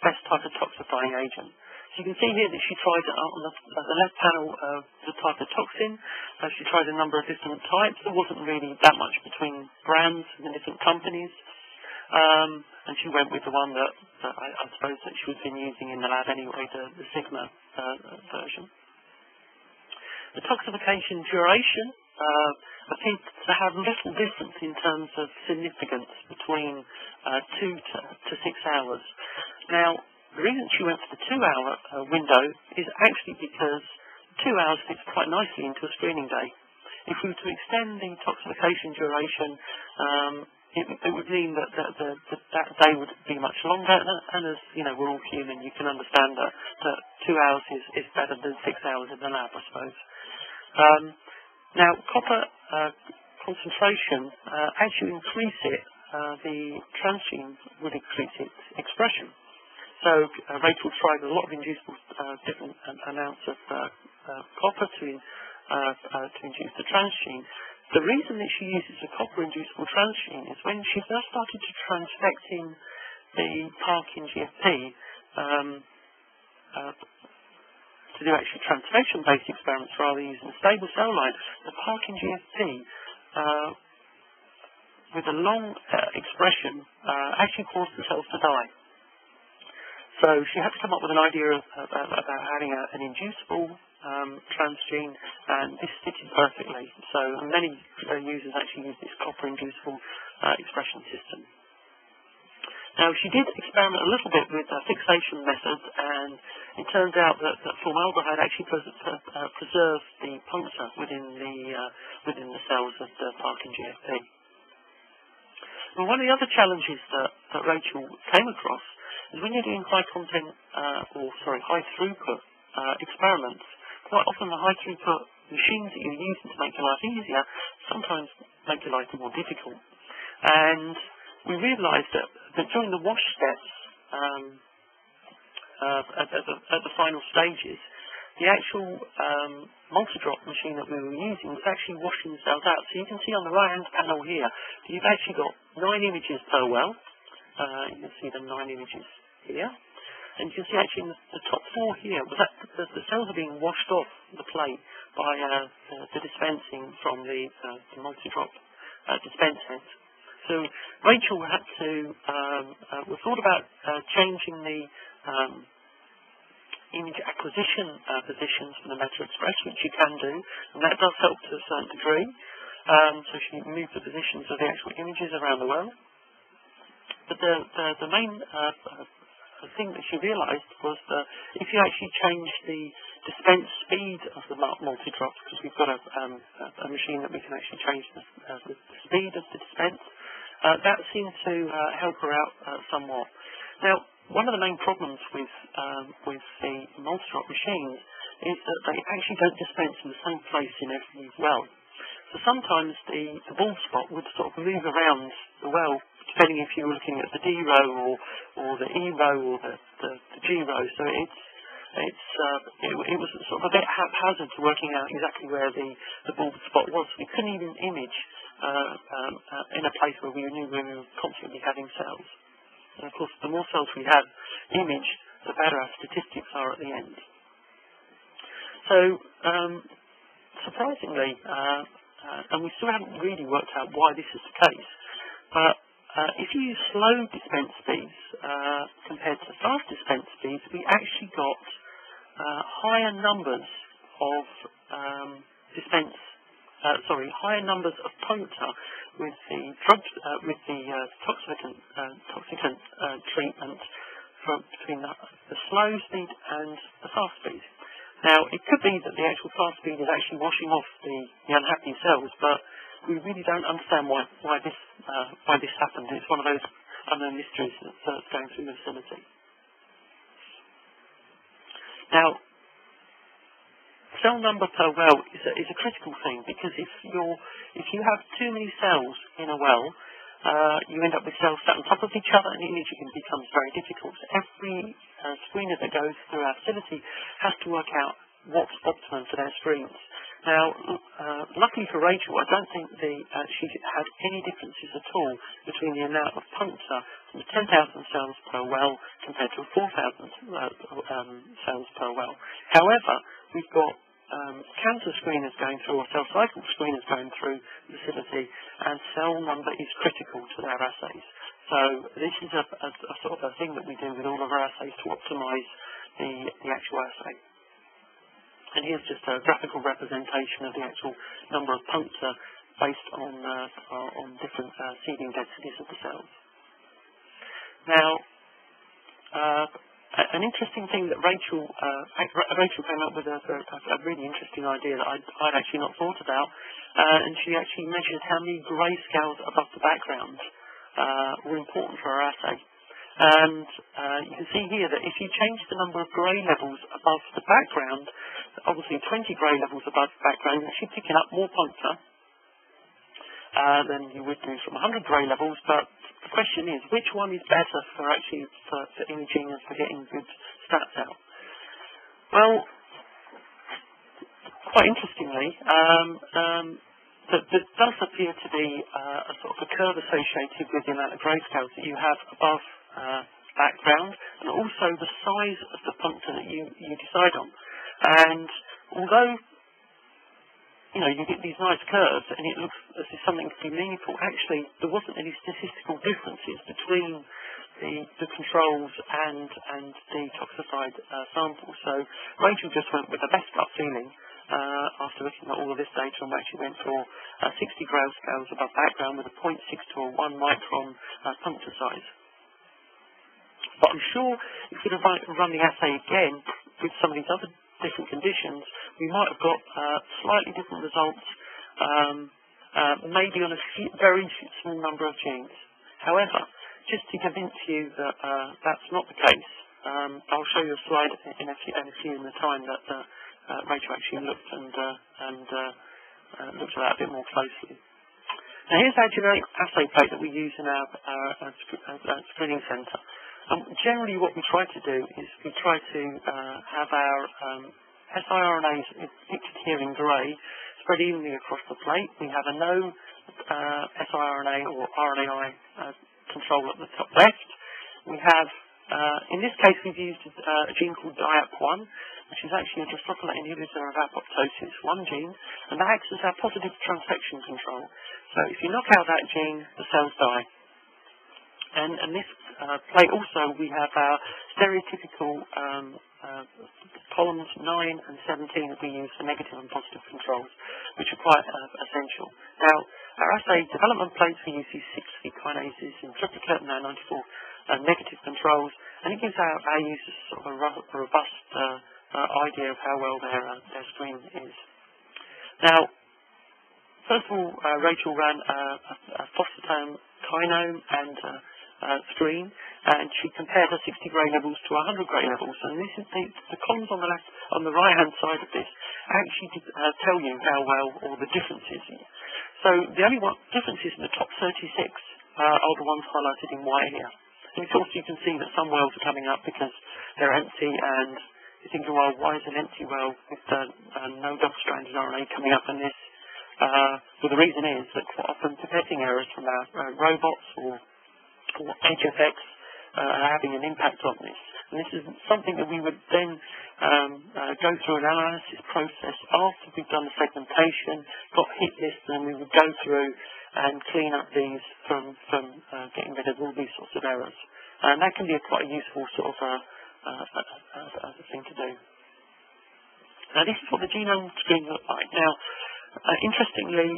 best type of toxifying agent. So you can see here that she tried uh, on the, uh, the left panel uh, the type of toxin. Uh, she tried a number of different types. There wasn't really that much between brands and different companies. Um, and she went with the one that, that I, I, suppose that she was been using in the lab anyway, the, the Sigma uh, version. The toxification duration uh, think to have little difference in terms of significance between uh, two to, to, six hours. Now, the reason she went for the two-hour uh, window is actually because two hours fits quite nicely into a screening day. If we were to extend the toxification duration, um, it, it, would mean that, that, that, that day would be much longer. And, and, as you know, we're all human. You can understand that, that two hours is, is better than six hours in the lab, I suppose. Um, now, copper uh, concentration, uh, as you increase it, uh, the transgene would increase its expression. So uh, Rachel tried a lot of inducible uh, different um, amounts of uh, uh copper to, uh, uh, to induce the transgene. The reason that she uses a copper-inducible transgene is when she first started to transfect in the Parkin GFP um, do actually transfection-based experiments rather than using a stable cell line, the Parkin GFP with a long expression actually caused the cells to die. So she had to come up with an idea of, of, about having a, an inducible um, transgene, and this fitted perfectly. So many uh, users actually use this copper-inducible uh, expression system. Now, she did experiment a little bit with uh, fixation methods, and it turns out that, that formaldehyde actually pres uh, preserves the puncture within the uh, within the cells of the Parkin GFP. Well, one of the other challenges that, that Rachel came across is when you're doing high content, uh, or sorry, high throughput uh, experiments, quite often the high throughput machines that you're using to make your life easier sometimes make your life more difficult. And we realised that, that during the wash steps, um, uh, at, at, the, at, the, final stages, the actual um, multi-drop machine that we were using was actually washing the cells out. So you can see on the right-hand panel here, you've actually got nine images per well. Uh, you can see the nine images here. And you can see actually in the, the top four here, was that the, the, cells are being washed off the plate by uh, the, the, dispensing from the, uh, the multi-drop uh. So Rachel had to, um, uh, we thought about uh, changing the um, image acquisition uh, positions for the MetaXpress, which you can do, and that does help to a certain degree. Um, so she moved the positions of the actual images around the world. But the, the, the main uh, the thing that she realised was that if you actually change the dispense speed of the multi-drop, because we've got a, um, a, machine that we can actually change the, uh, the speed of the dispense, uh, that seemed to uh, help her out uh, somewhat. Now, one of the main problems with um, with the multi-drop machines is that they actually don't dispense in the same place in every well. So sometimes the, the ball spot would sort of move around the well depending if you were looking at the D row or, or the E row or the, the, the G row. So it's it's uh, it, it, was sort of a bit haphazard to working out exactly where the the bald spot was. We couldn't even image in a place where we knew we were constantly having cells. And of course, the more cells we have imaged, the better our statistics are at the end. So, um, surprisingly, uh, uh, and we still haven't really worked out why this is the case, but uh, if you use slow dispense speeds uh, compared to fast dispense speeds, we actually got uh, higher numbers of um, dispense, uh, sorry, higher numbers of puncture with the drug, uh, with the uh, toxicant, toxicant treatment from between the, the slow speed and the fast speed. Now, it could be that the actual fast speed is actually washing off the, the unhappy cells, but we really don't understand why why this uh, why this happened. It's one of those unknown mysteries that's going through the facility. Now, cell number per well is a, is a critical thing because if you're if you have too many cells in a well, uh, you end up with cells sat on top of each other and imaging becomes very difficult. So every uh, screener that goes through our facility has to work out what's optimum for their screens. Now, uh, luckily for Rachel, I don't think the, uh, she had any differences at all between the amount of puncture from 10,000 cells per well compared to 4,000 uh, um, cells per well. However, we've got um, cancer screeners going through or cell cycle screeners going through the facility, and cell number is critical to their assays. So this is a, a, a sort of a thing that we do with all of our assays to optimise the, the actual assay. And here's just a graphical representation of the actual number of puncture based on, uh, uh, on different uh, seeding densities of the cells. Now, uh, an interesting thing that Rachel uh, Rachel came up with a, a, a, really interesting idea that I'd, I'd actually not thought about, uh, and she actually measured how many grayscales above the background uh, were important for our assay. And uh, you can see here that if you change the number of grey levels above the background, obviously 20 grey levels above the background, you're actually picking up more puncture uh, than you would do from 100 grey levels, but the question is, which one is better for actually for, for imaging and for getting good stats out? Well, quite interestingly, um, um, there, does appear to be uh, a sort of a curve associated with the amount of grayscales that you have above uh, background, and also the size of the puncture that you, you decide on. And although you know, you get these nice curves and it looks as if something could be meaningful. Actually, there wasn't any statistical differences between the, the controls and, and the toxified uh, sample. So Rachel just went with the best gut feeling uh, after looking at all of this data and actually went for uh, 60 grayscales above background with a 0.6 to a 1 micron uh, puncture size. But I'm sure if we'd have run the assay again with some of these other different conditions, we might have got uh, slightly different results, um, uh, maybe on a few, very small number of genes. However, just to convince you that uh, that's not the case, um, I'll show you a slide in a few in, a few in the time that uh, uh, Rachel actually looked and, uh, and looked at that a bit more closely. Now here's our generic assay plate that we use in our, our, our screening centre. Um, generally, what we try to do is we try to uh, have our um, siRNAs in grey spread evenly across the plate. We have a no uh, siRNA or RNAi uh, control at the top left. We have, in this case, we've used a gene called DIAP1, which is actually a drosophila inhibitor of apoptosis, one gene, and that acts as our positive transfection control. So if you knock out that gene, the cells die. And, and this uh, plate also, we have our stereotypical um, uh, columns 9 and 17 that we use for negative and positive controls, which are quite uh, essential. Now, our assay development plates, we use these 6 kinases in triplicate and our 94 uh, negative controls, and it gives our, our users sort of a, robust uh, uh, idea of how well their, their screen is. Now, first of all, Rachel ran a, a, a phosphatome kinome and uh, screen, and she compared her 60 grey levels to 100 grey levels. And this is the, the columns on the left, on the right hand side of this, actually uh, tell you how well or the differences. So the only one, differences in the top 36 uh, are the ones highlighted in white here. And of course you can see that some wells are coming up because they're empty and you're thinking, well, why is an empty well with uh, uh, no double-stranded RNA coming up in this? Uh, well, the reason is that quite often pipetting errors from our uh, robots or HFX uh, having an impact on this. And this is something that we would then um, uh, go through an analysis process after we've done the segmentation, got hit lists, and we would go through and clean up these from, from uh, getting rid of all these sorts of errors. And that can be a quite useful sort of uh, uh, uh, thing to do. Now this is what the genome screen looked like. Now, interestingly,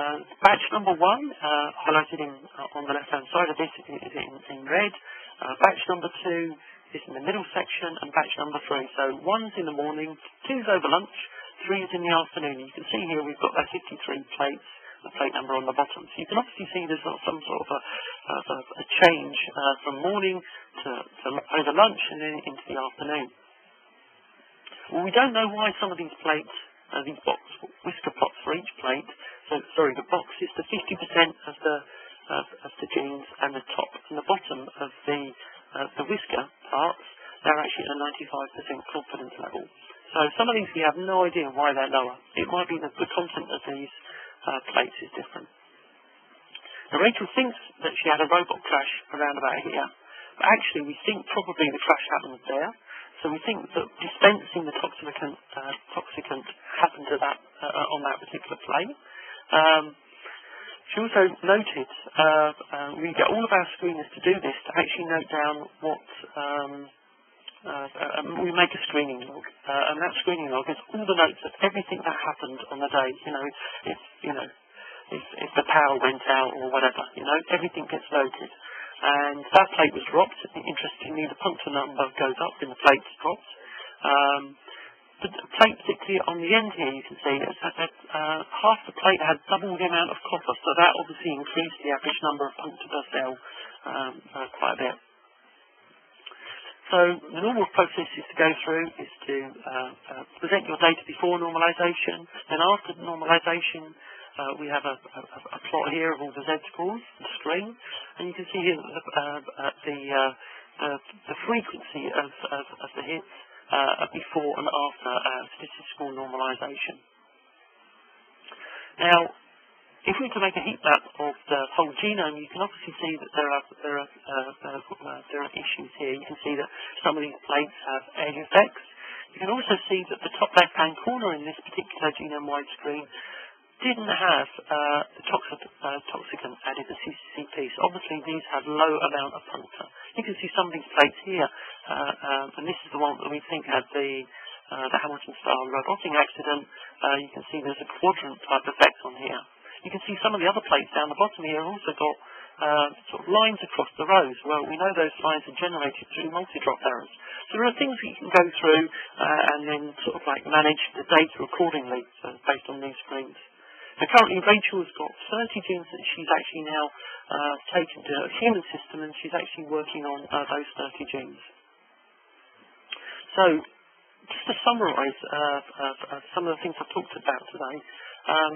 uh, batch number one, uh, highlighted in, uh, on the left-hand side of this, is in, in red. Uh, batch number two is in the middle section, and batch number three. So one's in the morning, two's over lunch, three is in the afternoon. You can see here we've got our 53 plates, the plate number on the bottom. So you can obviously see there's some sort of a, a, a change uh, from morning to, to over lunch and then into the afternoon. Well, we don't know why some of these plates, uh, these box whisker plots for each plate, so sorry, the box is the 50% of the of, of, the genes and the top and the bottom of the uh, the whisker parts. They're actually at a 95% confidence level. So some of these we have no idea why they're lower. It might be that the content of these uh, plates is different. Now Rachel thinks that she had a robot crash around about here, but actually we think probably the crash happened there. So we think that dispensing the toxicant, uh, toxicant happened that uh, on that particular plate. Um, she also noted, uh, uh, we get all of our screeners to do this, to actually note down what, um, uh, um, we make a screening log, uh, and that screening log is all the notes of everything that happened on the day, you know, if, you know, if, if the power went out or whatever, you know, everything gets noted. and that plate was dropped. Interestingly, the puncture number goes up when the plate's dropped. Um, the plate particularly on the end here, you can see that uh, half the plate had double the amount of copper, so that obviously increased the average number of puncture per cell um, uh, quite a bit. So the normal process is to go through is to uh, uh, present your data before normalization, then after normalization uh, we have a, a, a, plot here of all the z-scores, the screen, and you can see here uh, uh, the, uh, the frequency of, of, of the hits uh, before and after uh, statistical normalization. Now, if we were to make a heat map of the whole genome, you can obviously see that there are there are uh, uh, there are issues here. You can see that some of these plates have age effects. You can also see that the top left-hand corner in this particular genome-wide screen didn't have uh, uh, toxicant added, the CCCP. So obviously these had low amount of puncture. You can see some of these plates here, uh, and this is the one that we think had the Hamilton-style robotic accident. You can see there's a quadrant type effect on here. You can see some of the other plates down the bottom here also got uh, sort of lines across the rows. Well, we know those lines are generated through multi-drop errors. So there are things that you can go through and then sort of like manage the data accordingly based on these screens. Currently Rachel has got 30 genes that she's actually now uh, taken to a human system and she's actually working on uh, those 30 genes. So just to summarise uh, some of the things I've talked about today, um,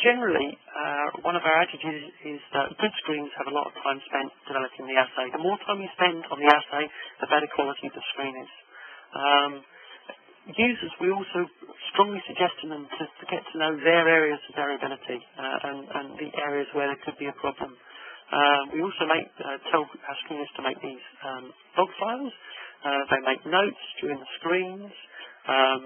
generally uh, one of our attitudes is that good screens have a lot of time spent developing the assay. The more time you spend on the assay, the better quality the screen is. Um, users, we also strongly suggest to them to, to get to know their areas of variability uh, and, and, the areas where there could be a problem. Uh, we also make, uh, tell our screeners to make these um, log files. Uh, they make notes during the screens. Um,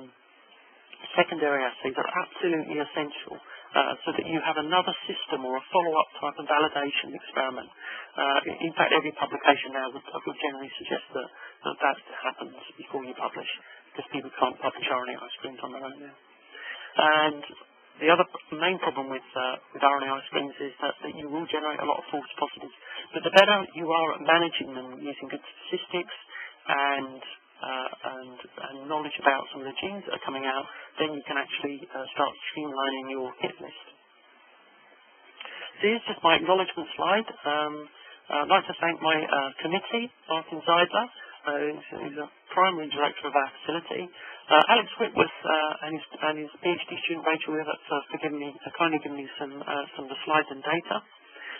secondary assays are absolutely essential uh, so that you have another system or a follow-up type of validation experiment. Uh, in fact, every publication now would, would generally suggest that, that that happens before you publish because people can't publish RNAi screens on their own now. And the other main problem with uh, with RNAi screens is that, that you will generate a lot of false positives. But the better you are at managing them using good statistics and uh, and, and, knowledge about some of the genes that are coming out, then you can actually uh, start streamlining your hit list. So here's just my acknowledgement slide. Um, I'd like to thank my uh, committee, Martin Zeidler, who's a primary director of our facility. Uh, Alex Whitworth uh, and, his, and his PhD student Rachel Rivett for, for giving me, uh, kindly giving me some, uh, some of the slides and data.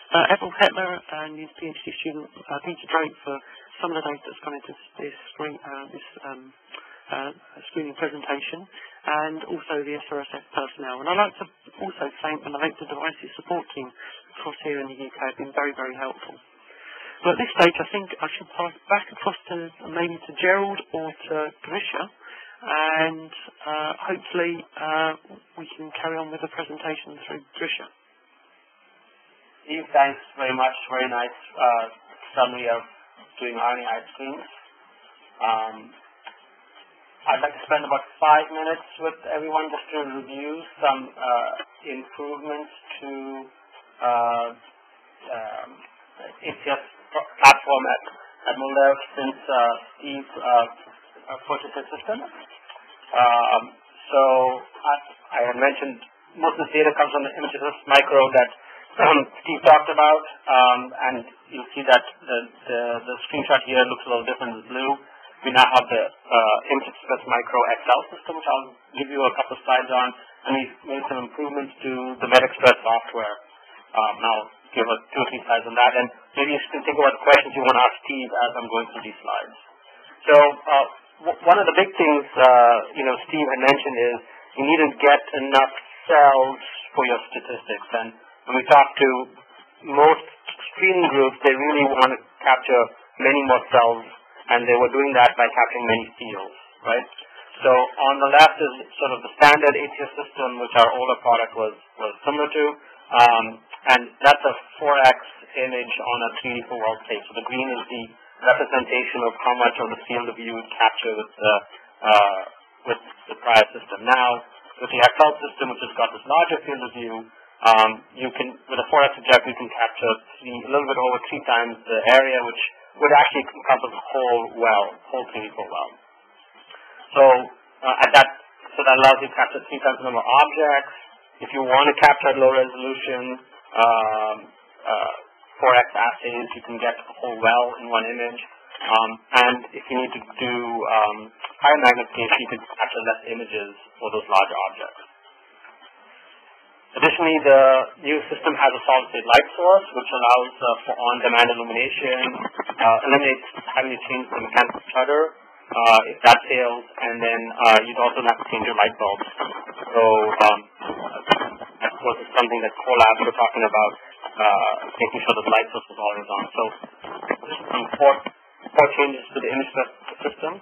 Uh, Everald Hetler and his PhD student uh, Peter Drake for some of the data that's gone into this, screen, uh, this um, screening presentation, and also the SRSF personnel. And I'd like to also thank the Molecular Devices support team across here in the UK. have been very, very helpful. So at this stage, I think I should pass back across to maybe to Gerald or to Grischa, and uh, hopefully uh, we can carry on with the presentation through Grischa. Steve, thanks very much. Very nice uh, summary of doing RNAi screens. Um, I'd like to spend about five minutes with everyone just to review some uh, improvements to uh, um, ATS platform at, at since uh, Steve uh, uh, purchased the system. Um, so I, I, mentioned most of the data comes from the ImageXpress Micro that um, Steve talked about, um, and you'll see that the, the, the, screenshot here looks a little different in blue. We now have the uh, ImageXpress Micro XL system, which I'll give you a couple of slides on, and we've made some improvements to the MetaXpress software. Um, now, give us two or three slides on that, and maybe you can think about the questions you want to ask Steve as I'm going through these slides. So uh, one of the big things, uh, you know, Steve had mentioned is you need to get enough cells for your statistics. And when we talk to most screening groups, they really want to capture many more cells, and they were doing that by capturing many fields, right? So on the left is sort of the standard ATS system, which our older product was, was similar to. Um, and that's a 4x image on a 3D 4 world tape. So the green is the representation of how much of the field of view would capture with the, uh, with the prior system. Now, with the XL system, which has got this larger field of view, um, you can, with a 4x objective, you can capture three, a little bit over three times the area, which would actually encompass the whole well, whole 3D well. So uh, at that, so that allows you to capture three times the number of objects. If you want to capture at low resolution, um, uh, 4x assays, you can get the whole well in one image. Um, and if you need to do um, higher magnification, you can capture less images for those larger objects. Additionally, the new system has a solid-state light source, which allows uh, for on-demand illumination, uh, eliminates having to change the mechanical shutter uh, if that fails, and then uh, you'd also have to change your light bulbs. So um, was it something that Core Labs were talking about, uh, making sure that the light source was always on. So some four, four changes to the image system.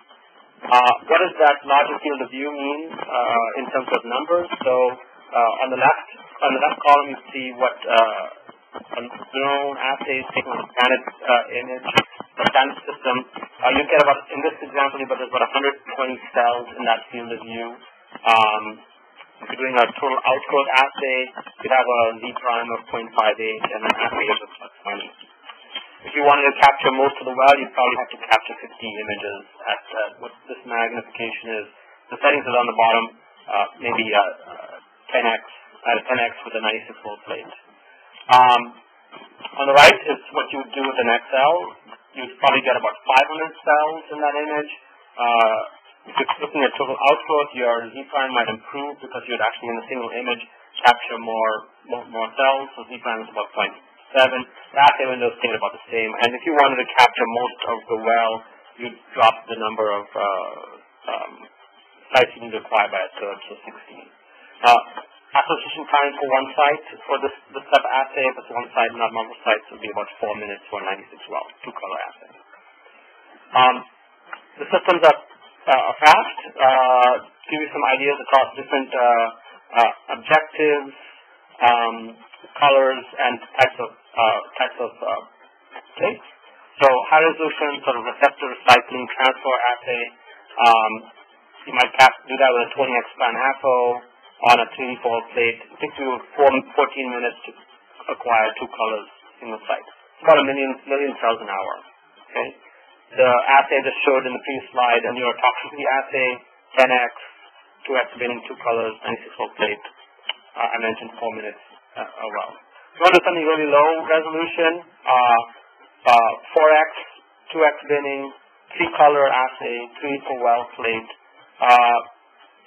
Uh, what does that larger field of view mean uh, in terms of numbers? So uh, on the left, on the left column, you see what uh, known assays taken on a standard uh, image, the standard system. You get about, in this example, but there's about 120 cells in that field of view. Um, if you're doing a total outgrowth assay, you'd have a Z prime of 0.58 and an assay of 20. If you wanted to capture most of the well, you'd probably have to capture 50 images at uh, what this magnification is. The settings are on the bottom, uh, maybe uh, 10x at a 10x with a 96 volt plate. Um, on the right is what you would do with an XL. You'd probably get about 500 cells in that image. Uh, if you're looking at total outgrowth, your Z prime might improve because you'd actually in a single image capture more more, more cells. So Z prime is about 0.7. The assay window stayed about the same. And if you wanted to capture most of the well, you'd drop the number of uh, um, sites you need to acquire by a third, so 16. Uh, acquisition time for one site for this, this type of assay, it's one site, not multiple sites, would be about four minutes for 96 well, two color assay. Um, the systems are, uh, fast, uh, give you some ideas across different uh, uh objectives, um, colors, and types of uh, types of plates. So high resolution sort of receptor recycling transfer assay. Um, you might do that with a 20x span AFO on a 3D fold plate. It takes you 14 minutes to acquire two colors in the site. About a million, million cells an hour. Okay? The assay just showed in the previous slide, and your toxicity assay, 10x, 2x binning, two colors, 96 volt plate. Uh, I mentioned four minutes uh, uh, well. If you want to do something really low resolution, uh, uh, 4x, 2x binning, three color assay, three for well plate, uh,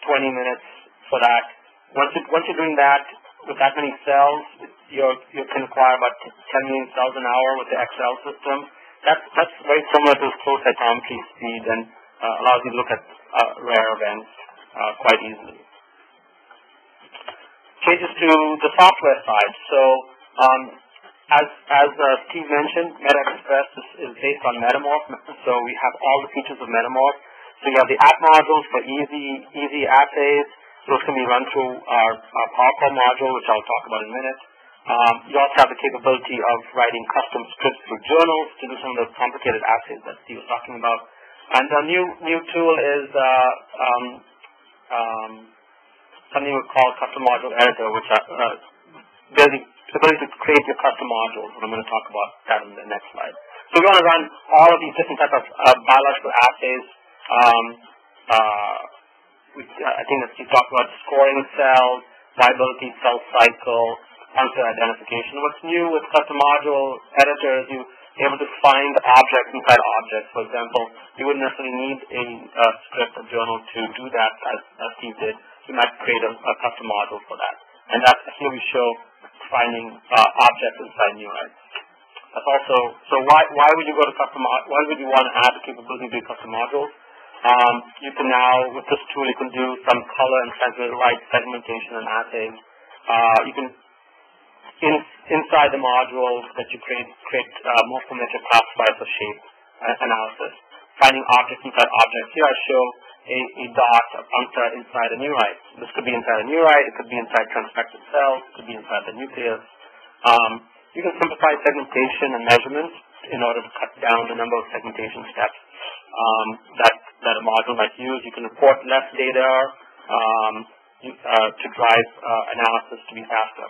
20 minutes for that. Once, you, once you're doing that with that many cells, you're, you can acquire about 10 million cells an hour with the XL system. That's, that's very similar to flow cytometry speed and uh, allows you to look at uh, rare events uh, quite easily. Changes to the software side. So um, as, as uh, Steve mentioned, MetaXpress is, is based on Metamorph. So we have all the features of Metamorph. So you have the app modules for easy, easy assays. Those can be run through our, our PowerCore module, which I'll talk about in a minute. Um, you also have the capability of writing custom scripts for journals to do some of the complicated assays that Steve was talking about. And the new new tool is uh, um, um, something we call custom module editor, which are uh, the ability to create your custom modules. And I'm going to talk about that in the next slide. So we want to run all of these different types of uh, biological assays. Um, uh, I think that you talked about scoring cells, viability cell cycle, function identification. What's new with custom module editors, you are able to find objects inside objects. For example, you wouldn't necessarily need a, script, a journal to do that as, as Steve did. You might create a, a custom module for that. And that's here we show finding uh, objects inside neurites. That's also, so why, why would you go to custom, why would you want to add the capability to custom modules? Um, you can now, with this tool, you can do some color and transmitted light segmentation and assays. Uh, you can, in, inside the module that you create, create uh, morphometric classifiers for shape uh, analysis, finding objects inside objects. Here I show a, a dot, a puncture inside a neurite. This could be inside a neurite, it could be inside transfected cells, it could be inside the nucleus. Um, you can simplify segmentation and measurements in order to cut down the number of segmentation steps um, that that a module might use. You can report less data um, uh, to drive uh, analysis to be faster.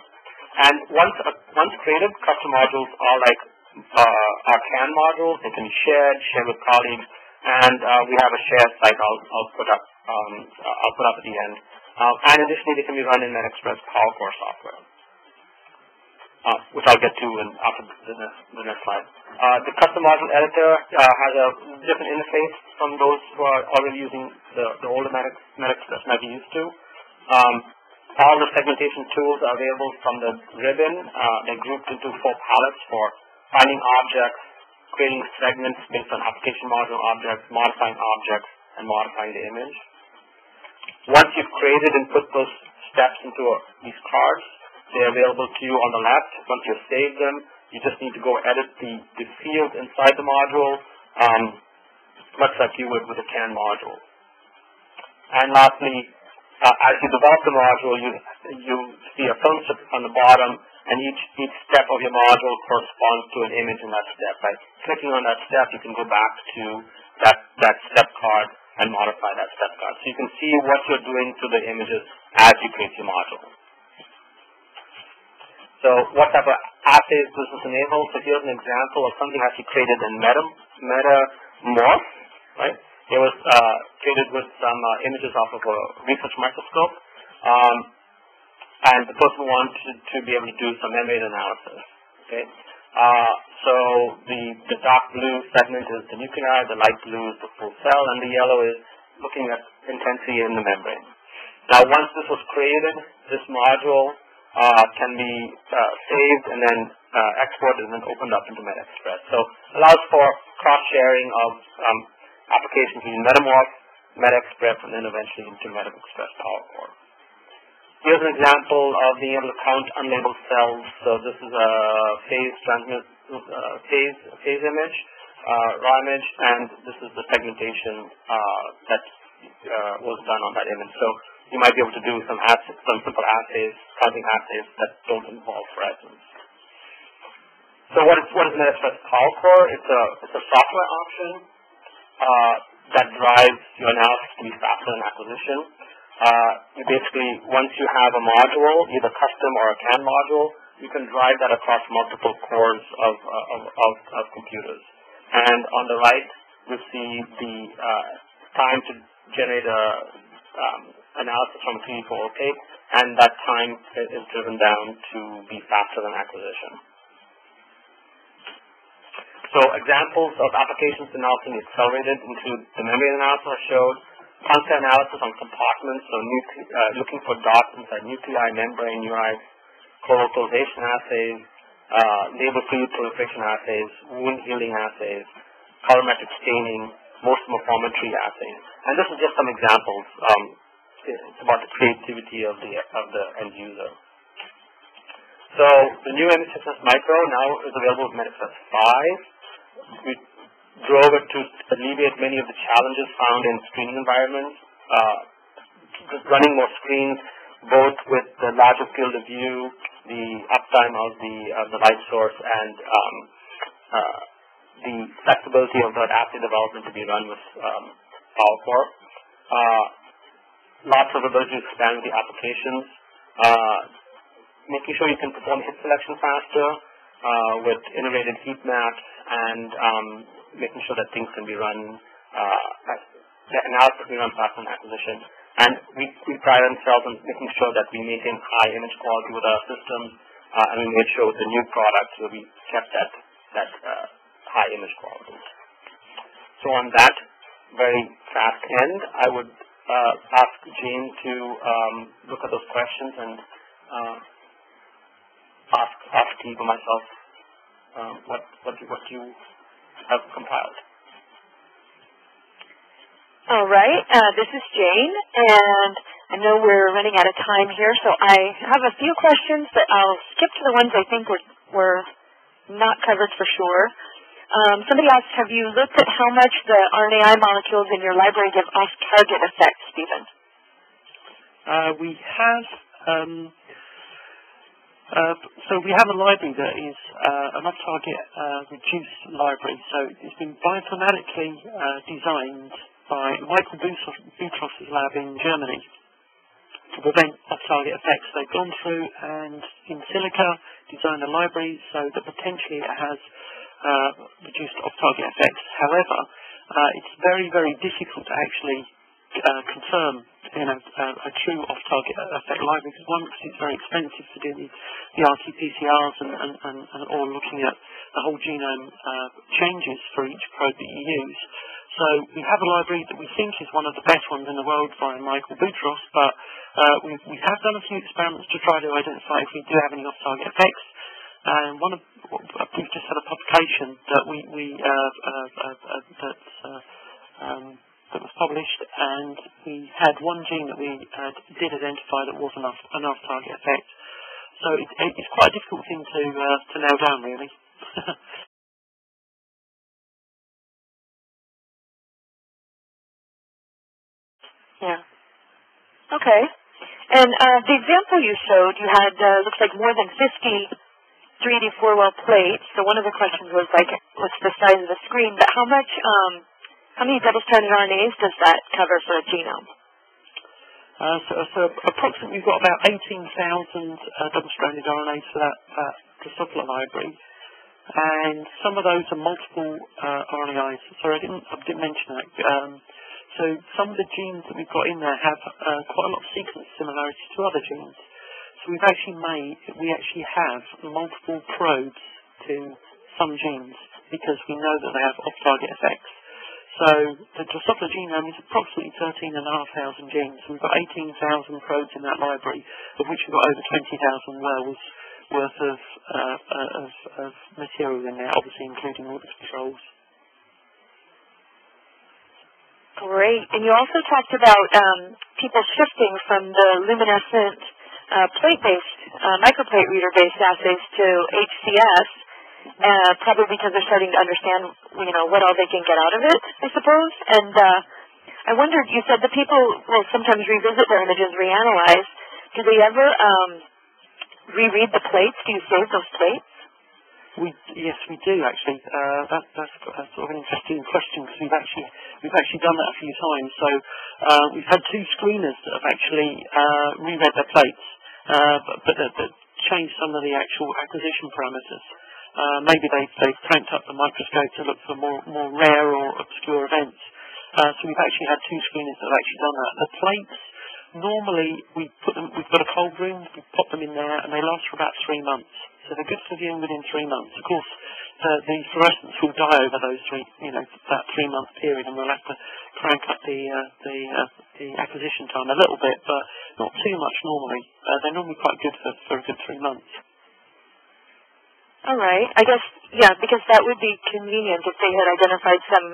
And once uh, once created, custom modules are like uh, our CAN modules. They can be shared, shared with colleagues, and uh, we have a shared site I'll, I'll put up um, I'll put up at the end. Uh, and additionally, they can be run in MetaExpress Power Core software, uh, which I'll get to in, after the next, the next slide. Uh, the custom module editor uh, has a different interface from those who are already using the, the older MetaExpress might be used to. Um, all the segmentation tools are available from the ribbon. Uh, they're grouped into four palettes for finding objects, creating segments based on application module objects, modifying objects, and modifying the image. Once you've created and put those steps into a, these cards, they're available to you on the left. Once you've saved them, you just need to go edit the, the fields inside the module, um, much like you would with a CAN module. And lastly, uh, as you develop the module, you, you see a strip on the bottom and each, each step of your module corresponds to an image in that step. By clicking on that step, you can go back to that, that step card and modify that step card. So you can see what you're doing to the images as you create your module. So what type of assays does this enable? So here's an example of something actually created in Meta, Metamorph, right? It was uh, created with some uh, images off of a research microscope. Um, and the person wanted to be able to do some membrane analysis. Okay, uh, so the the dark blue segment is the nuclei, the light blue is the full cell, and the yellow is looking at intensity in the membrane. Now, once this was created, this module uh, can be uh, saved and then uh, exported and then opened up into MetaXpress. So allows for cross-sharing of um, applications using Metamorph, MetaXpress, and then eventually into MetaXpress PowerCore. Here's an example of being able to count unlabeled cells. So this is a phase transmit uh, phase phase image, uh, raw image, and this is the segmentation uh, that uh, was done on that image. So you might be able to do some some simple assays, counting assays that don't involve fluorescence. So what is what is MetaExpress Power Core? It's a it's a software option uh, that drives your analysis to be faster than acquisition uh, basically, once you have a module, either custom or a CAN module, you can drive that across multiple cores of, uh, of, of, of, computers. And on the right, you see the uh, time to generate a um, analysis from 3 4 tape, and that time is driven down to be faster than acquisition. So examples of applications to accelerated include the membrane analysis I showed, content analysis on compartments, so uh, looking for dots inside nuclei, membrane, UI, colocalization assays, uh, label-free proliferation assays, wound healing assays, colorimetric staining, most morphometry assays. And this is just some examples. Um, it's about the creativity of the of the end user. So the new MSSS Micro now is available with MetaXpress 5. We drove it to alleviate many of the challenges found in screening environments, uh, running more screens, both with the larger field of view, the uptime of the of the light source, and um, uh, the flexibility of that assay development to be run with um, PowerCore. Uh, lots of ability to expand the applications, uh, making sure you can perform hit selection faster uh, with integrated heat maps and um, making sure that things can be run, uh, the analysis can be run on acquisition. And we, we pride ourselves on making sure that we maintain high image quality with our systems, uh, and we made sure with the new products that we kept that, that uh, high image quality. So on that very fast end, I would uh, ask Jane to um, look at those questions and uh, ask, ask Steve or myself uh, what, what, what you have compiled. All right, uh, this is Jane, and I know we're running out of time here, so I have a few questions, but I'll skip to the ones I think were, were not covered for sure. Um, somebody asked, have you looked at how much the RNAi molecules in your library give off-target effects, Stephen? Uh, we have um, uh, so we have a library that is uh, an off-target uh, reduced library. So it's been bioinformatically uh, designed by Michael Boutros' lab in Germany to prevent off-target effects. They've gone through and in silico designed a library so that potentially it has uh, reduced off-target effects. However, it's very, very difficult to actually uh, confirm you know, a true off-target effect library because one, because it's very expensive to do the, the RT-PCRs and, and, and, and, or looking at the whole genome uh, changes for each probe that you use. So we have a library that we think is one of the best ones in the world by Michael Boutros, but uh, we, we have done a few experiments to try to identify if we do have any off-target effects. And one of we've just had a publication that we, we uh, uh, uh, uh that uh, um, that was published, and we had one gene that we did identify that was an off, an off-target effect. So it, it's quite a difficult thing to to nail down, really. Yeah. Okay. And uh, the example you showed, you had uh, looks like more than 50 3D 4-well plates. So one of the questions was like, what's the size of the screen? But how much, um, how many double-stranded RNAs does that cover for a genome? Uh, so, so, approximately we've got about 18,000 uh, double-stranded RNAs for that uh, Drosophila library. And some of those are multiple uh, RNAs. Sorry, I didn't, I didn't mention that. Um, so some of the genes that we've got in there have uh, quite a lot of sequence similarity to other genes. So we've actually made, we actually have multiple probes to some genes because we know that they have off-target effects. So the Drosophila genome is approximately 13,500 genes. We've got 18,000 probes in that library, of which we've got over 20,000 wells worth of, uh, of, of material in there, obviously including all the controls. Great. And you also talked about um, people shifting from the luminescent uh, plate-based, uh, microplate reader-based assays to HCS, uh, probably because they're starting to understand, you know, what all they can get out of it, I suppose. And uh, I wondered, you said the people will sometimes revisit their images, reanalyze. Do they ever um, reread the plates? Do you save those plates? We, yes, we do actually. Uh, that, that's, that's sort of an interesting question because we've actually we've actually done that a few times. So uh, we've had two screeners that have actually uh, reread their plates, uh, but, but that changed some of the actual acquisition parameters. Uh, maybe they've, they've cranked up the microscope to look for more more rare or obscure events. Uh, so we've actually had two screeners that have actually done that. The plates normally we put them. We've got a cold room. We pop them in there, and they last for about three months. So they're good for viewing within three months. Of course, the, the fluorescence will die over those three, you know, that three month period, and we'll have to crank up the uh, the uh, the acquisition time a little bit, but not too much normally. Uh, they're normally quite good for, for a good three months. All right. I guess yeah, because that would be convenient if they had identified some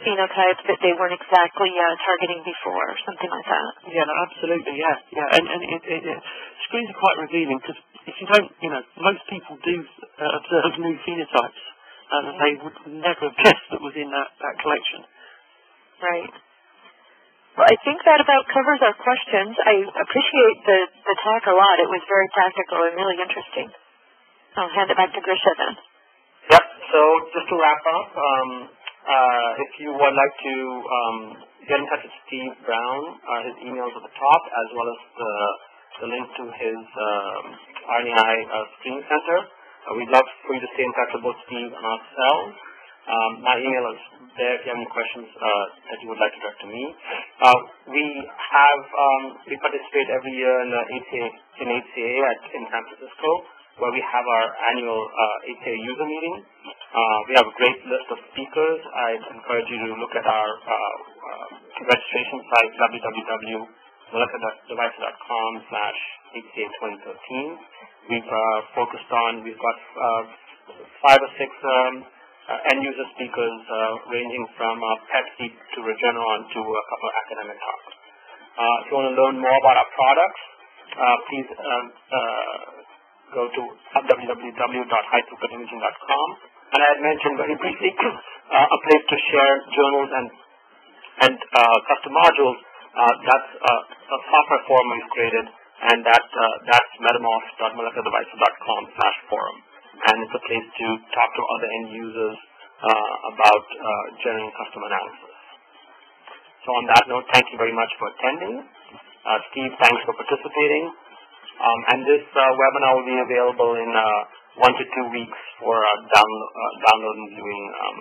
phenotype that they weren't exactly uh, targeting before, or something like that. Yeah, no, absolutely, yeah, yeah, and and it, it, it, screens are quite revealing because if you don't, you know, most people do uh, observe new phenotypes uh, that they would never have guessed that was in that that collection. Right. Well, I think that about covers our questions. I appreciate the, the talk a lot. It was very practical and really interesting. I'll hand it back to Grischa then. Yep. So just to wrap up, um, uh, if you would like to um, get in touch with Steve Brown, uh, his email is at the top, as well as the, the link to his um, RNAi uh, screening center. Uh, we'd love for you to stay in touch with both Steve and ourselves. Um, my email is there if you have any questions uh, that you would like to direct to me. Uh, we have um, we participate every year in the HCA, in HCA at, in San Francisco where we have our annual uh, HCA user meeting. Uh, we have a great list of speakers. I encourage you to look at our uh, uh, registration site, www.moleculardevices.com slash HCA 2013. We've uh, focused on, we've got uh, five or six um, end user speakers ranging from Pepsi to Regeneron to a couple of academic talks. Uh if you want to learn more about our products, uh please um, go to www.highthroughputimaging.com. And I had mentioned very briefly uh, a place to share journals and and uh, custom modules. Uh, that's uh, a software forum we've created, and that uh, that's metamorph.moleculardevices.com slash forum. And it's a place to talk to other end users uh, about generating custom analysis. So on that note, thank you very much for attending. Steve, thanks for participating. Um, and this uh, webinar will be available in uh, one to two weeks for uh, down, uh, download and viewing um,